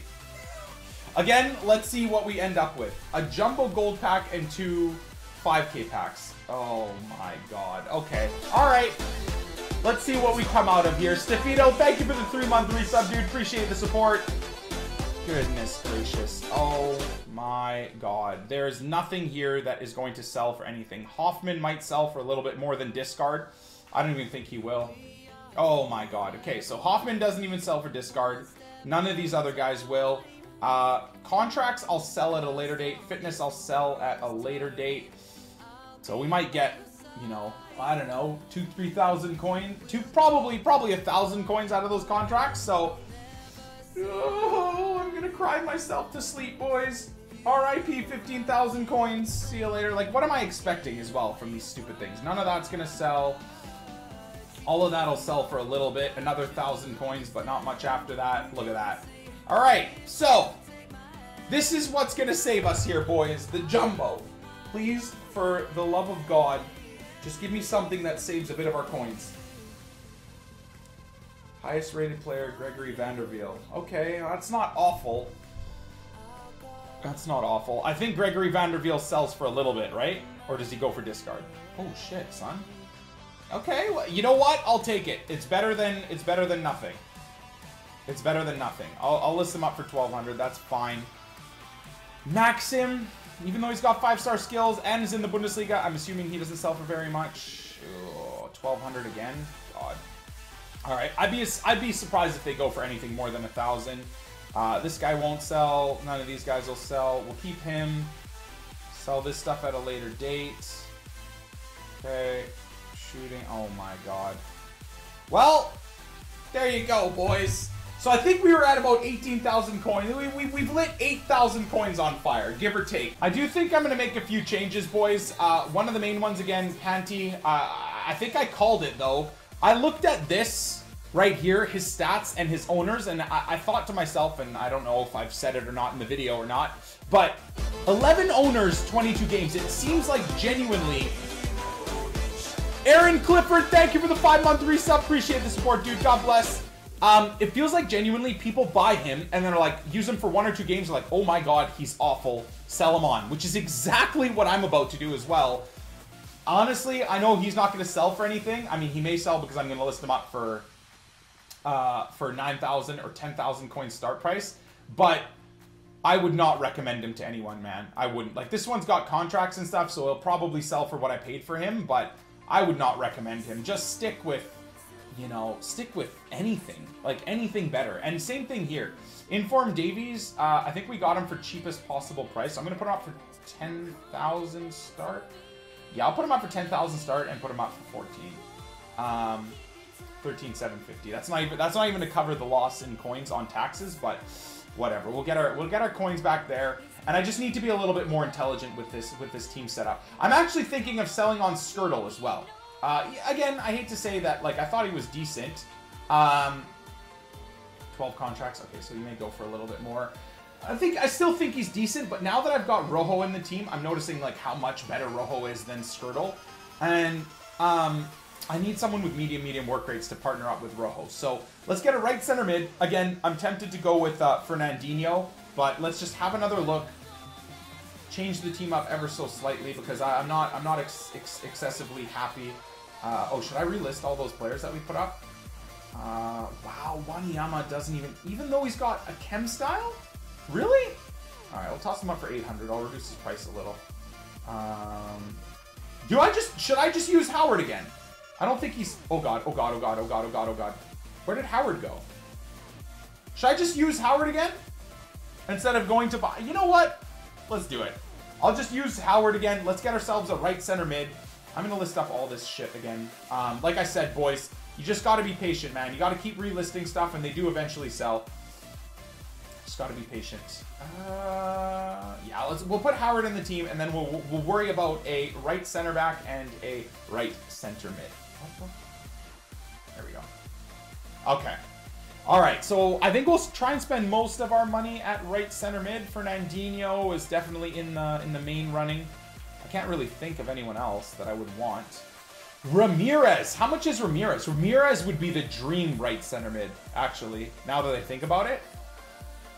Again, let's see what we end up with. A jumbo gold pack and two 5k packs. Oh my god. Okay. All right. Let's see what we come out of here. Stefito, thank you for the three-month resub, dude. Appreciate the support. Goodness gracious. Oh my god. There's nothing here that is going to sell for anything. Hoffman might sell for a little bit more than discard. I don't even think he will. Oh my god. Okay, so Hoffman doesn't even sell for discard. None of these other guys will. Uh, contracts I'll sell at a later date. Fitness I'll sell at a later date. So we might get, you know, I don't know, two, three thousand coin, two, probably, probably a thousand coins out of those contracts. So, oh, I'm gonna cry myself to sleep, boys. RIP 15,000 coins. See you later. Like, what am I expecting as well from these stupid things? None of that's gonna sell. All of that'll sell for a little bit. Another thousand coins, but not much after that. Look at that. All right, so this is what's gonna save us here, boys. The jumbo. Please, for the love of God, just give me something that saves a bit of our coins. Highest rated player, Gregory van der Wiel. Okay, that's not awful. That's not awful. I think Gregory van der Wiel sells for a little bit, right? Or does he go for discard? Oh shit, son. Okay, well, you know what? I'll take it. It's better than it's better than nothing. It's better than nothing. I'll, I'll list him up for 1200. That's fine. Maxim, even though he's got five-star skills and is in the Bundesliga, I'm assuming he doesn't sell for very much. 1200 again. God. All right, I'd be I'd be surprised if they go for anything more than a thousand. Uh, this guy won't sell. None of these guys will sell. We'll keep him. Sell this stuff at a later date. Okay, shooting. Oh my god. Well, there you go, boys. So I think we were at about 18,000 coins. We, we, we've lit 8,000 coins on fire, give or take. I do think I'm going to make a few changes, boys. Uh, one of the main ones, again, Panty. Uh, I think I called it, though. I looked at this right here, his stats and his owners, and I, I thought to myself, and I don't know if I've said it or not in the video or not, but 11 owners, 22 games. It seems like genuinely Aaron Clifford, thank you for the five month resub. Appreciate the support, dude. God bless. Um, it feels like genuinely people buy him and then are like, use him for one or two games, like, oh my god, he's awful. Sell him on, which is exactly what I'm about to do as well. Honestly, I know he's not going to sell for anything. I mean, he may sell because I'm going to list him up for uh, for 9,000 or 10,000 coin start price, but I would not recommend him to anyone, man. I wouldn't. Like, this one's got contracts and stuff, so he'll probably sell for what I paid for him, but I would not recommend him. Just stick with you know, stick with anything, like anything better. And same thing here. Inform Davies, uh, I think we got him for cheapest possible price. So I'm going to put him up for 10,000 start. Yeah, I'll put him up for 10,000 start and put him up for 14. Um, 13,750. That's not even that's not even to cover the loss in coins on taxes, but whatever. We'll get our we'll get our coins back there. And I just need to be a little bit more intelligent with this with this team setup. I'm actually thinking of selling on Skrtel as well. Uh, again, I hate to say that, like, I thought he was decent. Um, 12 contracts. Okay, so you may go for a little bit more. I think I still think he's decent, but now that I've got Rojo in the team, I'm noticing like how much better Rojo is than Skrtel, and um, I need someone with medium medium work rates to partner up with Rojo. So let's get a right center mid. Again, I'm tempted to go with uh, Fernandinho, but let's just have another look. Change the team up ever so slightly because I, am not I'm not ex ex excessively happy. Uh, oh, should I relist all those players that we put up? Uh, wow, Wanyama doesn't even even though he's got a chem style. Really? All right, I'll toss him up for 800. I'll reduce his price a little. Um, do I just should I just use Howard again? I don't think he's. Oh god! Oh god! Oh god! Oh god! Oh god! Oh god! Where did Howard go? Should I just use Howard again instead of going to buy? You know what? Let's do it. I'll just use Howard again. Let's get ourselves a right center mid. I'm gonna list up all this shit again. Um, like I said, boys, you just gotta be patient, man. You gotta keep relisting stuff, and they do eventually sell. Just gotta be patient. Uh, yeah, let's. We'll put Howard in the team, and then we'll we'll worry about a right center back and a right center mid. There we go. Okay. All right, so I think we'll try and spend most of our money at right center mid. Fernandinho is definitely in the in the main running. I can't really think of anyone else that I would want. Ramirez. How much is Ramirez? Ramirez would be the dream right center mid, actually, now that I think about it.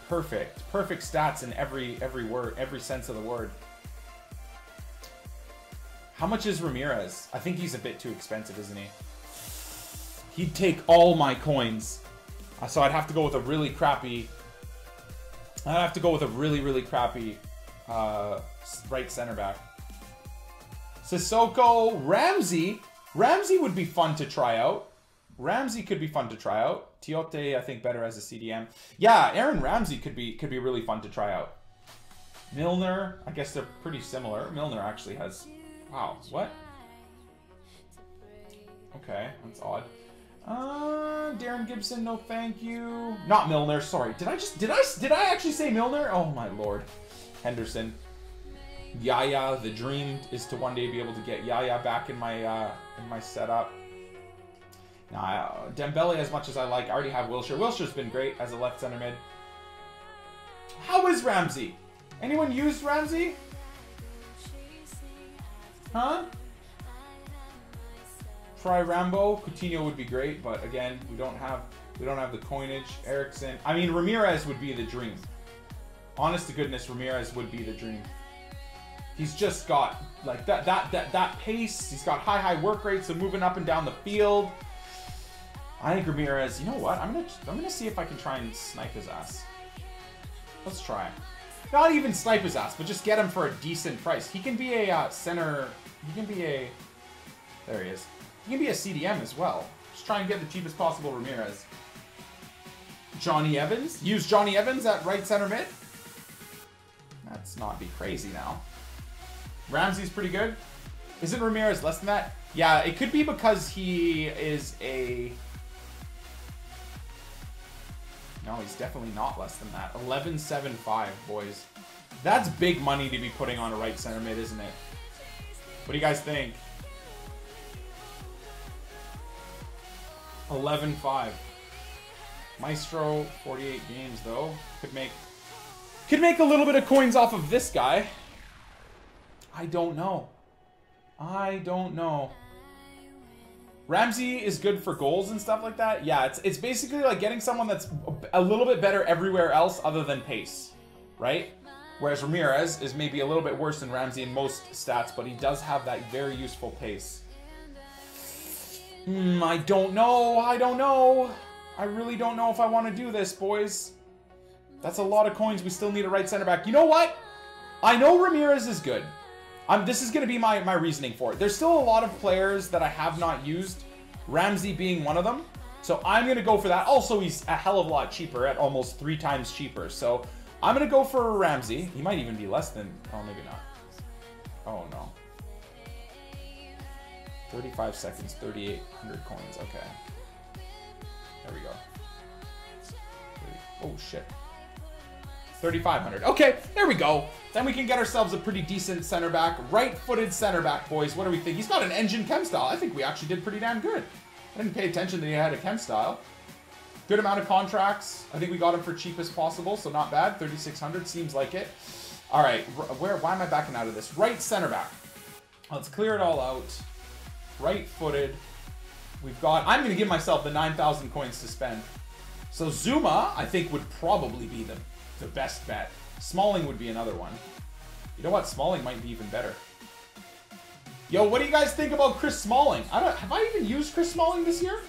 Perfect. Perfect stats in every every word, every sense of the word. How much is Ramirez? I think he's a bit too expensive, isn't he? He'd take all my coins. Uh, so I'd have to go with a really crappy... I'd have to go with a really, really crappy uh, right center back. Sissoko, Ramsey. Ramsey would be fun to try out. Ramsey could be fun to try out. Tiote, I think, better as a CDM. Yeah, Aaron Ramsey could be could be really fun to try out. Milner, I guess they're pretty similar. Milner actually has... Wow, what? Okay, that's odd. Uh, Darren Gibson, no thank you. Not Milner, sorry. Did I just, did I, did I actually say Milner? Oh my lord. Henderson. Yaya, the dream is to one day be able to get Yaya back in my, uh, in my setup. Now, uh, Dembele, as much as I like, I already have Wilshere. Wilshere's been great as a left center mid. How is Ramsey? Anyone used Ramsey? Huh? Try Rambo. Coutinho would be great, but again, we don't have we don't have the coinage. Eriksen. I mean, Ramirez would be the dream. Honest to goodness, Ramirez would be the dream. He's just got like that that that that pace. He's got high high work rates of moving up and down the field. I think Ramirez. You know what? I'm gonna I'm gonna see if I can try and snipe his ass. Let's try. Not even snipe his ass, but just get him for a decent price. He can be a uh, center. He can be a. There he is. He can be a CDM as well. Just try and get the cheapest possible Ramirez. Jonny Evans. Use Jonny Evans at right center mid. Let's not be crazy now. Ramsey's pretty good. Isn't Ramirez less than that? Yeah, it could be because he is a... No, he's definitely not less than that. 11.75, boys. That's big money to be putting on a right center mid, isn't it? What do you guys think? 11.5. Maestro, 48 games, though. Could make... Could make a little bit of coins off of this guy. I don't know. I don't know. Ramsey is good for goals and stuff like that. Yeah, it's it's basically like getting someone that's a little bit better everywhere else other than pace, right? Whereas Ramirez is maybe a little bit worse than Ramsey in most stats, but he does have that very useful pace. Hmm, I don't know. I don't know. I really don't know if I want to do this, boys. That's a lot of coins. We still need a right center back. You know what? I know Ramirez is good. Um, this is going to be my, my reasoning for it. There's still a lot of players that I have not used Ramsey being one of them. So I'm going to go for that. Also, he's a hell of a lot cheaper at almost three times cheaper. So I'm going to go for Ramsey. He might even be less than... Oh, maybe not. Oh, no. 35 seconds, 3,800 coins. Okay. There we go. Oh, shit. 3,500. Okay, there we go. Then we can get ourselves a pretty decent center back. Right-footed center back, boys. What do we think? He's got an engine chem style. I think we actually did pretty damn good. I didn't pay attention that he had a chem style. Good amount of contracts. I think we got him for cheap as possible, so not bad. 3,600 seems like it. All right, where? Why am I backing out of this? Right center back. Let's clear it all out. Right-footed. We've got... I'm going to give myself the 9,000 coins to spend. So Zuma, I think, would probably be the the best bet. Smalling would be another one. You know what? Smalling might be even better. Yo, what do you guys think about Chris Smalling? I don't have I even used Chris Smalling this year?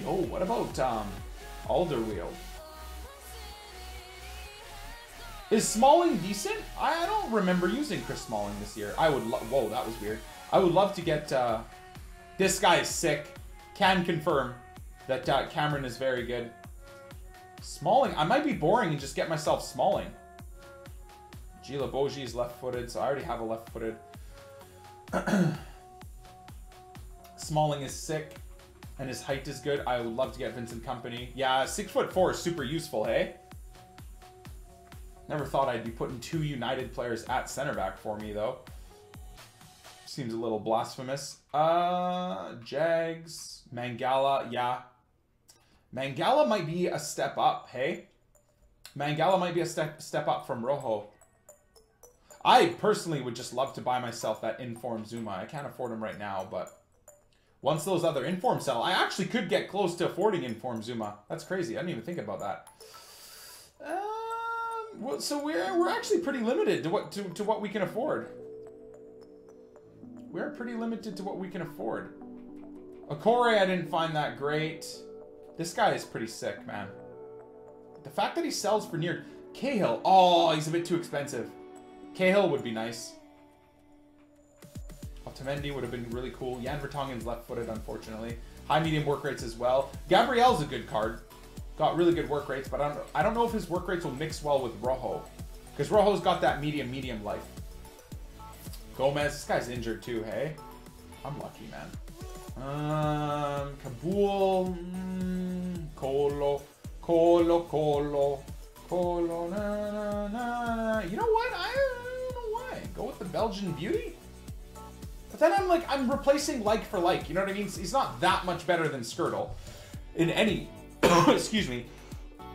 Yo, what about um Alderweireld? Is Smalling decent? I don't remember using Chris Smalling this year. I would love whoa, that was weird. I would love to get uh this guy is sick. Can confirm that uh, Cameron is very good. Smalling. I might be boring and just get myself Smalling. Gila Boji is left-footed, so I already have a left-footed. *clears throat* Smalling is sick, and his height is good. I would love to get Vincent Kompany. Yeah, six foot four is super useful, hey? Never thought I'd be putting two United players at center back for me, though. Seems a little blasphemous. Uh, Jags, Mangala, yeah. Mangala might be a step up, hey? Mangala might be a step step up from Rojo. I personally would just love to buy myself that Inform Zuma. I can't afford him right now, but once those other Inform sell, I actually could get close to affording Inform Zuma. That's crazy. I didn't even think about that. Um, well, so we're we're actually pretty limited to what to, to what we can afford. We're pretty limited to what we can afford. Okore, I didn't find that great. This guy is pretty sick, man. The fact that he sells for near Cahill. Oh, he's a bit too expensive. Cahill would be nice. Otamendi would have been really cool. Jan Vertonghen's left-footed, unfortunately. High medium work rates as well. Gabriel's a good card. Got really good work rates, but I don't, I don't know if his work rates will mix well with Rojo. Because Rojo's got that medium-medium life. Gomez, this guy's injured too, hey? I'm lucky, man. Um, Kaboul, mm, Colo, Colo, Colo, Colo, na, na, na, You know what? I, don't know why. Go with the Belgian beauty? But then I'm like, I'm replacing like for like. You know what I mean? He's not that much better than Skrtel in any, *coughs* excuse me,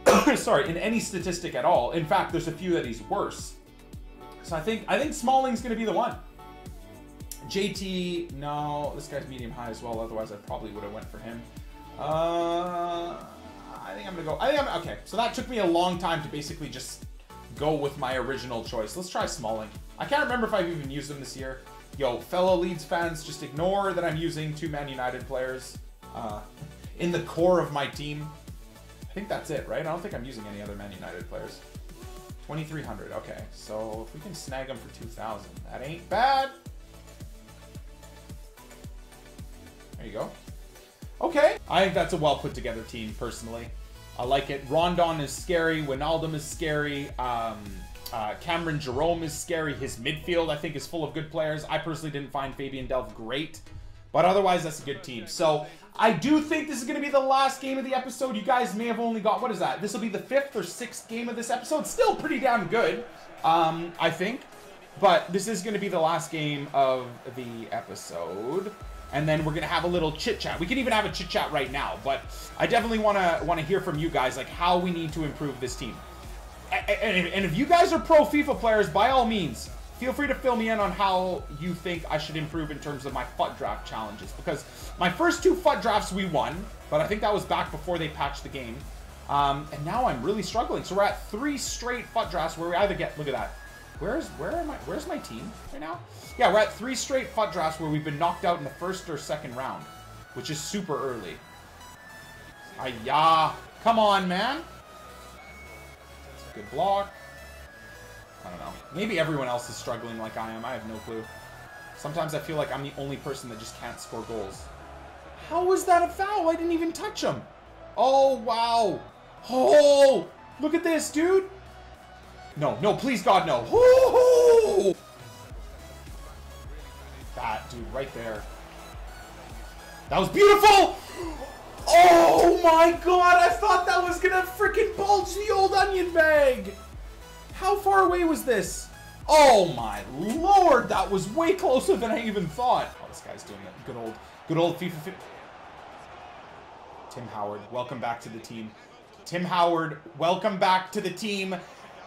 *coughs* sorry, in any statistic at all. In fact, there's a few that he's worse. So I think I think Smalling's going to be the one. JT, no, this guy's medium high as well. Otherwise, I probably would have went for him. Uh, I think I'm gonna go. I think I'm okay. So that took me a long time to basically just go with my original choice. Let's try Smalling. I can't remember if I've even used him this year. Yo, fellow Leeds fans, just ignore that I'm using two Man United players uh, in the core of my team. I think that's it, right? I don't think I'm using any other Man United players. 2,300. Okay, so if we can snag them for 2,000, that ain't bad. You go. Okay. I think that's a well put together team, personally. I like it. Rondon is scary. Wijnaldum is scary. Um, uh, Cameron Jerome is scary. His midfield, I think, is full of good players. I personally didn't find Fabian Delph great. But otherwise, that's a good team. So I do think this is going to be the last game of the episode. You guys may have only got, what is that? This will be the fifth or sixth game of this episode. Still pretty damn good, um, I think. But this is going to be the last game of the episode and then we're gonna have a little chit chat. We can even have a chit chat right now, but I definitely wanna wanna hear from you guys like how we need to improve this team. And if you guys are pro FIFA players, by all means, feel free to fill me in on how you think I should improve in terms of my FUT draft challenges. Because my first two FUT drafts we won, but I think that was back before they patched the game. Um, and now I'm really struggling. So we're at three straight FUT drafts where we either get, look at that, Where's where am I? Where's my team right now? Yeah, we're at three straight FUT drafts where we've been knocked out in the first or second round, which is super early. Ayah. Come on, man. Good block. I don't know. Maybe everyone else is struggling like I am. I have no clue. Sometimes I feel like I'm the only person that just can't score goals. How was that a foul? I didn't even touch him. Oh, wow. Oh, look at this, dude. No, no, please, God, no. *laughs* dude, right there. That was beautiful! Oh my god, I thought that was gonna freaking bulge the old onion bag! How far away was this? Oh my lord, that was way closer than I even thought. Oh, this guy's doing it. Good old, good old FIFA 50. Tim Howard, welcome back to the team. Tim Howard, welcome back to the team.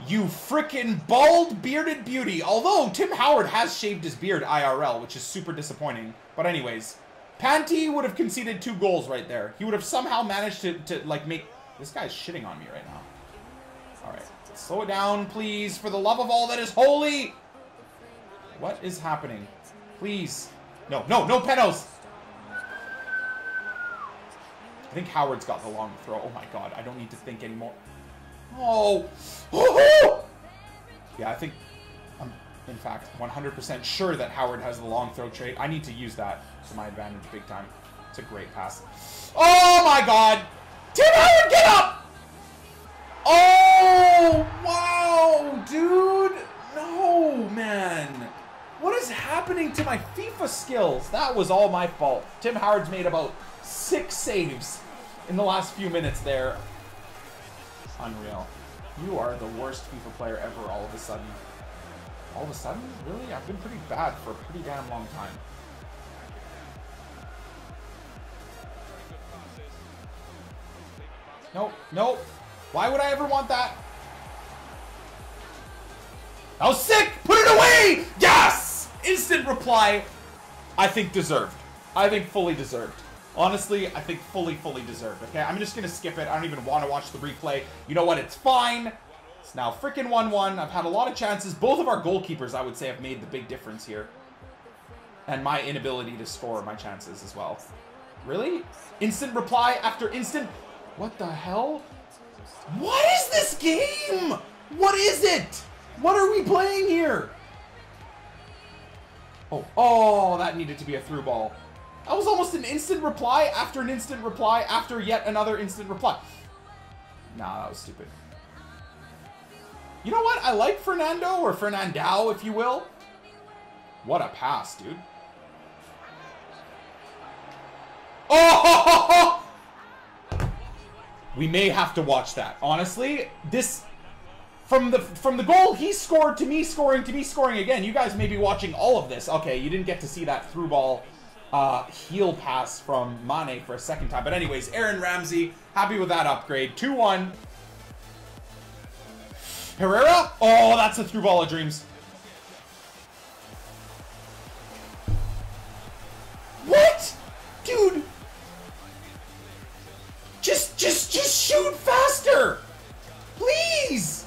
You freaking bald bearded beauty. Although Tim Howard has shaved his beard IRL, which is super disappointing. But anyways, Panty would have conceded two goals right there. He would have somehow managed to, to like, make... This guy's shitting on me right now. Alright. Slow it down, please. For the love of all that is holy! What is happening? Please. No, no, no penos! I think Howard's got the long throw. Oh my god, I don't need to think anymore. Oh! *laughs* oh! Yeah, I think I'm, in fact, 100% sure that Howard has the long throw trait. I need to use that to my advantage big time. It's a great pass. Oh my god! Tim Howard, get up! Oh, wow, dude. No, man. What is happening to my FIFA skills? That was all my fault. Tim Howard's made about six saves in the last few minutes there. Unreal. You are the worst FIFA player ever all of a sudden. All of a sudden? Really? I've been pretty bad for a pretty damn long time. Nope, nope. Why would I ever want that? That was sick! Put it away! Yes! Instant reply. I think deserved. I think fully deserved. Honestly, I think fully, fully deserved. Okay, I'm just gonna skip it. I don't even want to watch the replay. You know what? It's fine. It's now freaking 1-1. I've had a lot of chances. Both of our goalkeepers, I would say, have made the big difference here. And my inability to score my chances as well. Really? Instant reply after instant... What the hell? What is this game? What is it? What are we playing here? Oh, oh, that needed to be a through ball. That was almost an instant reply after an instant reply after yet another instant reply. Nah, that was stupid. You know what? I like Fernando, or Fernandao, if you will. What a pass, dude. Oh! We may have to watch that. Honestly, this from the from the goal he scored to me scoring to me scoring again. You guys may be watching all of this. Okay, you didn't get to see that through ball uh, heel pass from Mane for a second time. But anyways, Aaron Ramsey, happy with that upgrade. 2-1. Herrera? Oh, that's a through ball of dreams. What? Dude. Just, just, just shoot faster. Please.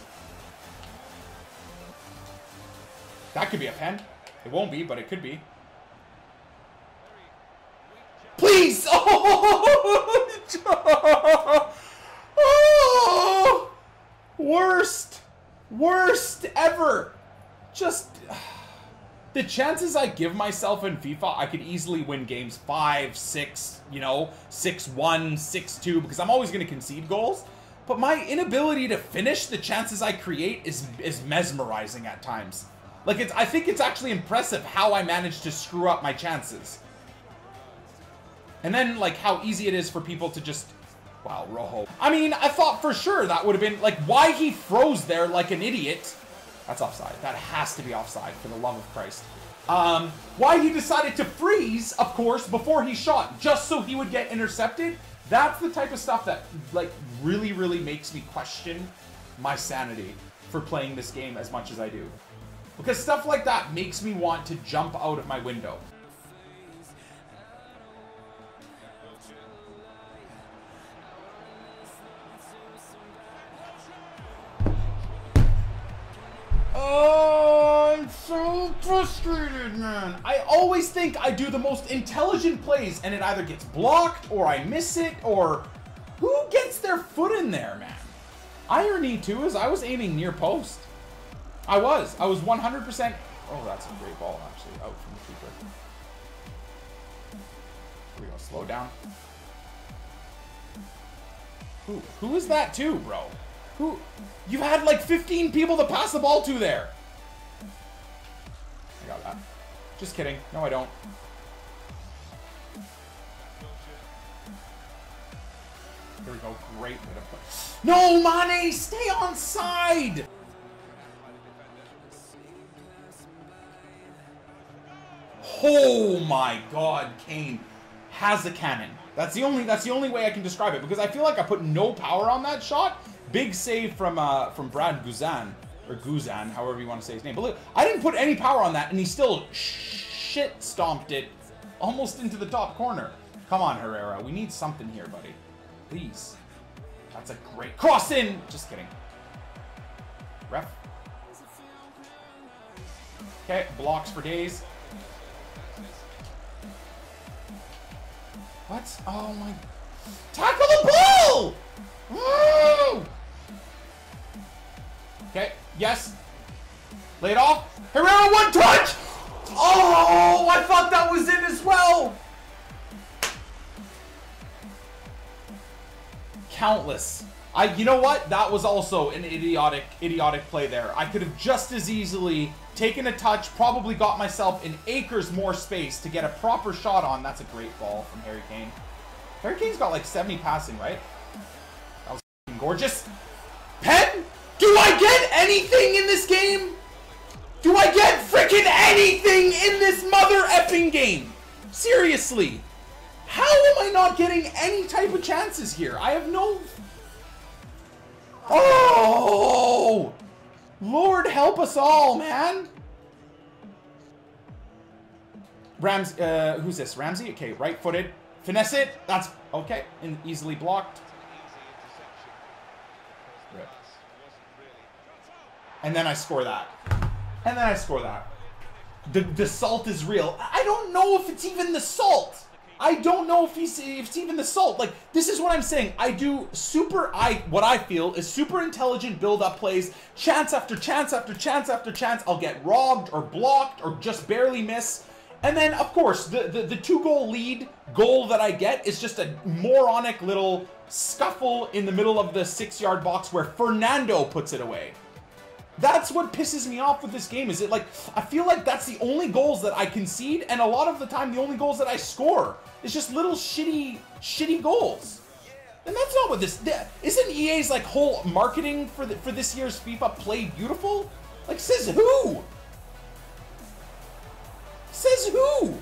That could be a pen. It won't be, but it could be. Please! Oh! *laughs* oh! Worst! Worst ever! Just... The chances I give myself in FIFA, I could easily win games 5, 6, you know, 6-1, 6-2, because I'm always going to concede goals. But my inability to finish the chances I create is is mesmerizing at times. Like, it's, I think it's actually impressive how I managed to screw up my chances. And then, like, how easy it is for people to just Wow, Rojo. I mean, I thought for sure that would have been, like, why he froze there like an idiot. That's offside. That has to be offside, for the love of Christ. Um, why he decided to freeze, of course, before he shot, just so he would get intercepted. That's the type of stuff that, like, really, really makes me question my sanity for playing this game as much as I do. Because stuff like that makes me want to jump out of my window. Frustrated, man. I always think I do the most intelligent plays and it either gets blocked or I miss it or who gets their foot in there, man? Irony, too, is I was aiming near post. I was. I was 100%. Oh, that's a great ball, actually, out from the keeper. Here we go. Slow down. Who? Who is that too, bro? Who? You've had like 15 people to pass the ball to there. Just kidding. No, I don't. Here we go. Great bit of play. No, Mane! Stay on side! Oh my god, Kane has a cannon. That's the only that's the only way I can describe it because I feel like I put no power on that shot. Big save from uh, from Brad Guzan or Guzan, however you want to say his name. But look, I didn't put any power on that, and he still shit stomped it almost into the top corner. Come on, Herrera, we need something here, buddy. Please. That's a great cross in. Just kidding. Ref. Okay, blocks for days. What? Oh my. Tackle the ball! Woo! Okay, yes. Lay it off. Herrera, one touch! Oh, I thought that was in as well! Countless. I, you know what? That was also an idiotic, idiotic play there. I could have just as easily taken a touch, probably got myself in acres more space to get a proper shot on. That's a great ball from Harry Kane. Harry Kane's got like 70 passing, right? That was gorgeous. Pen, do I get anything in this game? Do I get freaking anything in this mother effing game? Seriously. How am I not getting any type of chances here? I have no... Oh! Lord help us all, man! Rams, uh, who's this? Ramsey? Okay, right-footed. Finesse it. That's okay. And easily blocked. And then I score that. And then I score that. The, the salt is real. I don't know if it's even the salt. I don't know if he's if it's even the salt. Like this is what I'm saying. I do super. I what I feel is super intelligent build-up plays. Chance after chance after chance after chance. I'll get robbed or blocked or just barely miss. And then, of course, the, the, the two-goal lead goal that I get is just a moronic little scuffle in the middle of the six-yard box where Fernando puts it away. That's what pisses me off with this game. Is it like I feel like that's the only goals that I concede, and a lot of the time the only goals that I score is just little shitty, shitty goals. And that's not what this isn't. EA's like whole marketing for the, for this year's FIFA play beautiful. Like says who? Says who?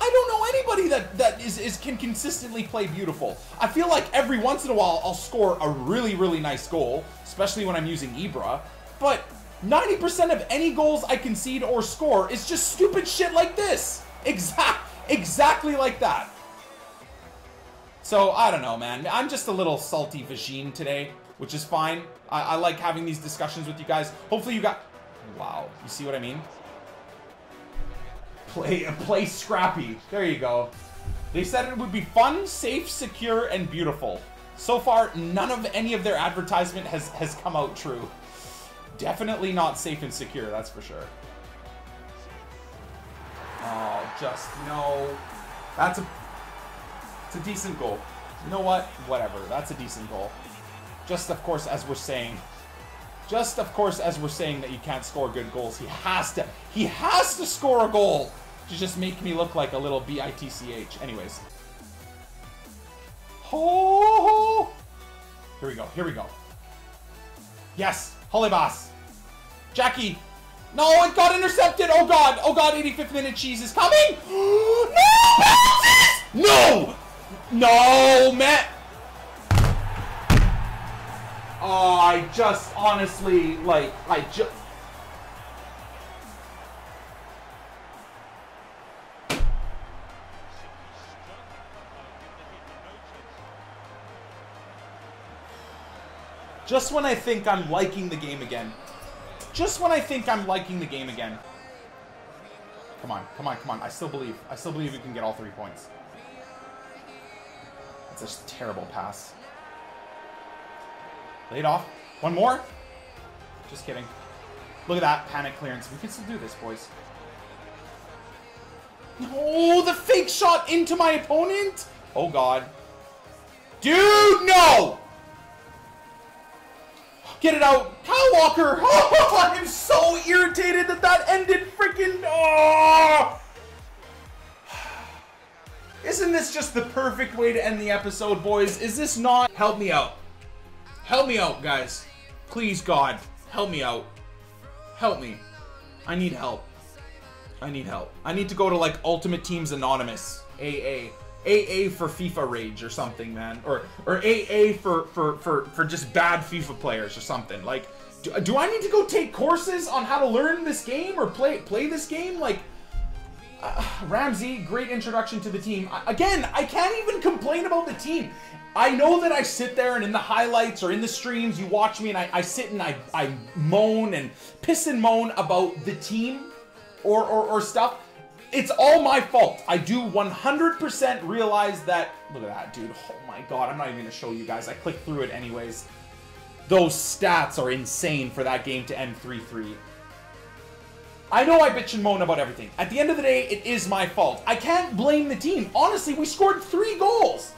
I don't know anybody that that is, is can consistently play beautiful. I feel like every once in a while I'll score a really really nice goal, especially when I'm using Ibra. But 90% of any goals I concede or score is just stupid shit like this. *laughs* Exact, exactly like that. So, I don't know, man. I'm just a little salty vagine today, which is fine. I, I like having these discussions with you guys. Hopefully you got... Wow. You see what I mean? Play, play scrappy. There you go. They said it would be fun, safe, secure, and beautiful. So far, none of any of their advertisement has, has come out true. Definitely not safe and secure, that's for sure. Oh, just, no. That's a, it's a decent goal. You know what? Whatever, that's a decent goal. Just, of course, as we're saying, just, of course, as we're saying that you can't score good goals, he has to, he has to score a goal to just make me look like a little B-I-T-C-H. Anyways. Oh! Here we go, here we go. Yes, Holebas. Jackie. No, it got intercepted. Oh god. Oh god, 85th minute cheese is coming. *gasps* no! No! No, Matt. Oh, I just honestly, like, I just... Just when I think I'm liking the game again. Just when I think I'm liking the game again. Come on, come on, come on. I still believe. I still believe we can get all three points. It's a terrible pass. Laid off. One more? Just kidding. Look at that. Panic clearance. We can still do this, boys. Oh, the fake shot into my opponent? Oh, God. Dude, no! Get it out. Kyle Walker. *laughs* Oh, I'm so irritated that that ended freaking... Oh! *sighs* Isn't this just the perfect way to end the episode, boys? Is this not... Help me out. Help me out, guys. Please, God. Help me out. Help me. I need help. I need help. I need to go to, like, Ultimate Teams Anonymous. AA. AA for FIFA rage or something, man. Or or AA for for for for just bad FIFA players or something. Like, do, do I need to go take courses on how to learn this game or play play this game? Like, uh, Ramsey, great introduction to the team. I, again, I can't even complain about the team. I know that I sit there and in the highlights or in the streams, you watch me and I, I sit and I, I moan and piss and moan about the team or, or, or stuff it's all my fault. I do 100% realize that. Look at that, dude. Oh my god, I'm not even going to show you guys. I clicked through it anyways. Those stats are insane for that game to end 3-3. I know I bitch and moan about everything. At the end of the day, it is my fault. I can't blame the team. Honestly, we scored three goals.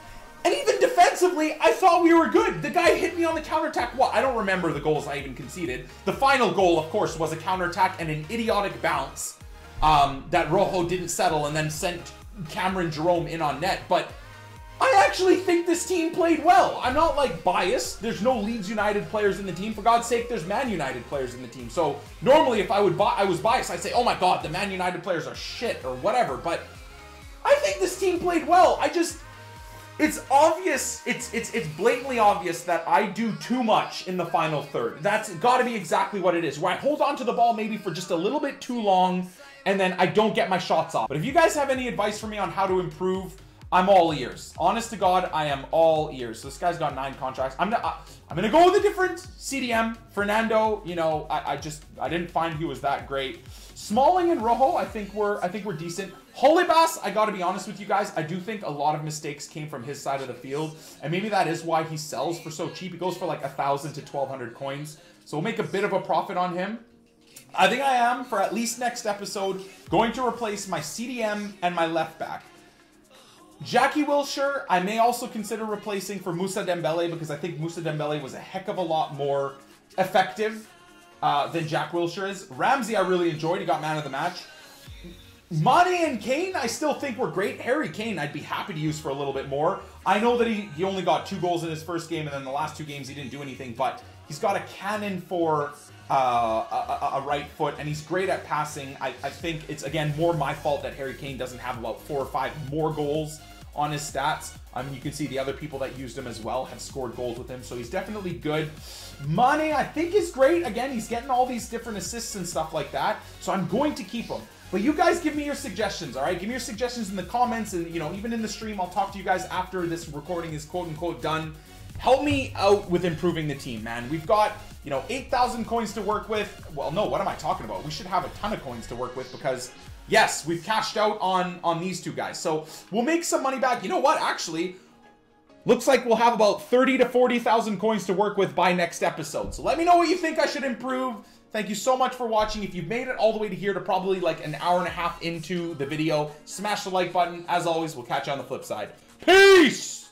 And even defensively, I thought we were good. The guy hit me on the counterattack. What? I don't remember the goals I even conceded. The final goal, of course, was a counterattack and an idiotic bounce um, that Rojo didn't settle and then sent Cameron Jerome in on net. But I actually think this team played well. I'm not like biased. There's no Leeds United players in the team. For God's sake, there's Man United players in the team. So normally, if I would I was biased, I'd say, "Oh my God, the Man United players are shit" or whatever. But I think this team played well. I just it's obvious it's it's it's blatantly obvious that I do too much in the final third. That's got to be exactly what it is. Where I hold on to the ball maybe for just a little bit too long and then I don't get my shots off. But if you guys have any advice for me on how to improve, I'm all ears. Honest to God, I am all ears. So this guy's got nine contracts. I'm not, I'm gonna go with a different CDM. Fernando, you know, I, I just I didn't find he was that great. Smalling and Rojo, I think we're I think we're decent. Holebas, I gotta be honest with you guys, I do think a lot of mistakes came from his side of the field, and maybe that is why he sells for so cheap. He goes for like a thousand to twelve hundred coins, so we'll make a bit of a profit on him. I think I am, for at least next episode, going to replace my CDM and my left back. Jackie Wilshere, I may also consider replacing for Moussa Dembele because I think Moussa Dembele was a heck of a lot more effective uh, than Jack Wilshere is. Ramsey, I really enjoyed. He got man of the match. Mane and Kane, I still think were great. Harry Kane, I'd be happy to use for a little bit more. I know that he, he only got two goals in his first game, and then the last two games he didn't do anything, but he's got a cannon for uh, a, a, right foot, and he's great at passing. I, I, think it's, again, more my fault that Harry Kane doesn't have about four or five more goals on his stats. I mean, you can see the other people that used him as well have scored goals with him, so he's definitely good. Mane, I think, is great. Again, he's getting all these different assists and stuff like that, so I'm going to keep him. But you guys give me your suggestions, all right? Give me your suggestions in the comments, and, you know, even in the stream, I'll talk to you guys after this recording is quote-unquote done. Help me out with improving the team, man. We've got you know, 8,000 coins to work with. Well, no, what am I talking about? We should have a ton of coins to work with because, yes, we've cashed out on, on these two guys. So we'll make some money back. You know what? Actually, looks like we'll have about 30 to 40,000 coins to work with by next episode. So let me know what you think I should improve. Thank you so much for watching. If you've made it all the way to here to probably like an hour and a half into the video, smash the like button. As always, we'll catch you on the flip side. Peace!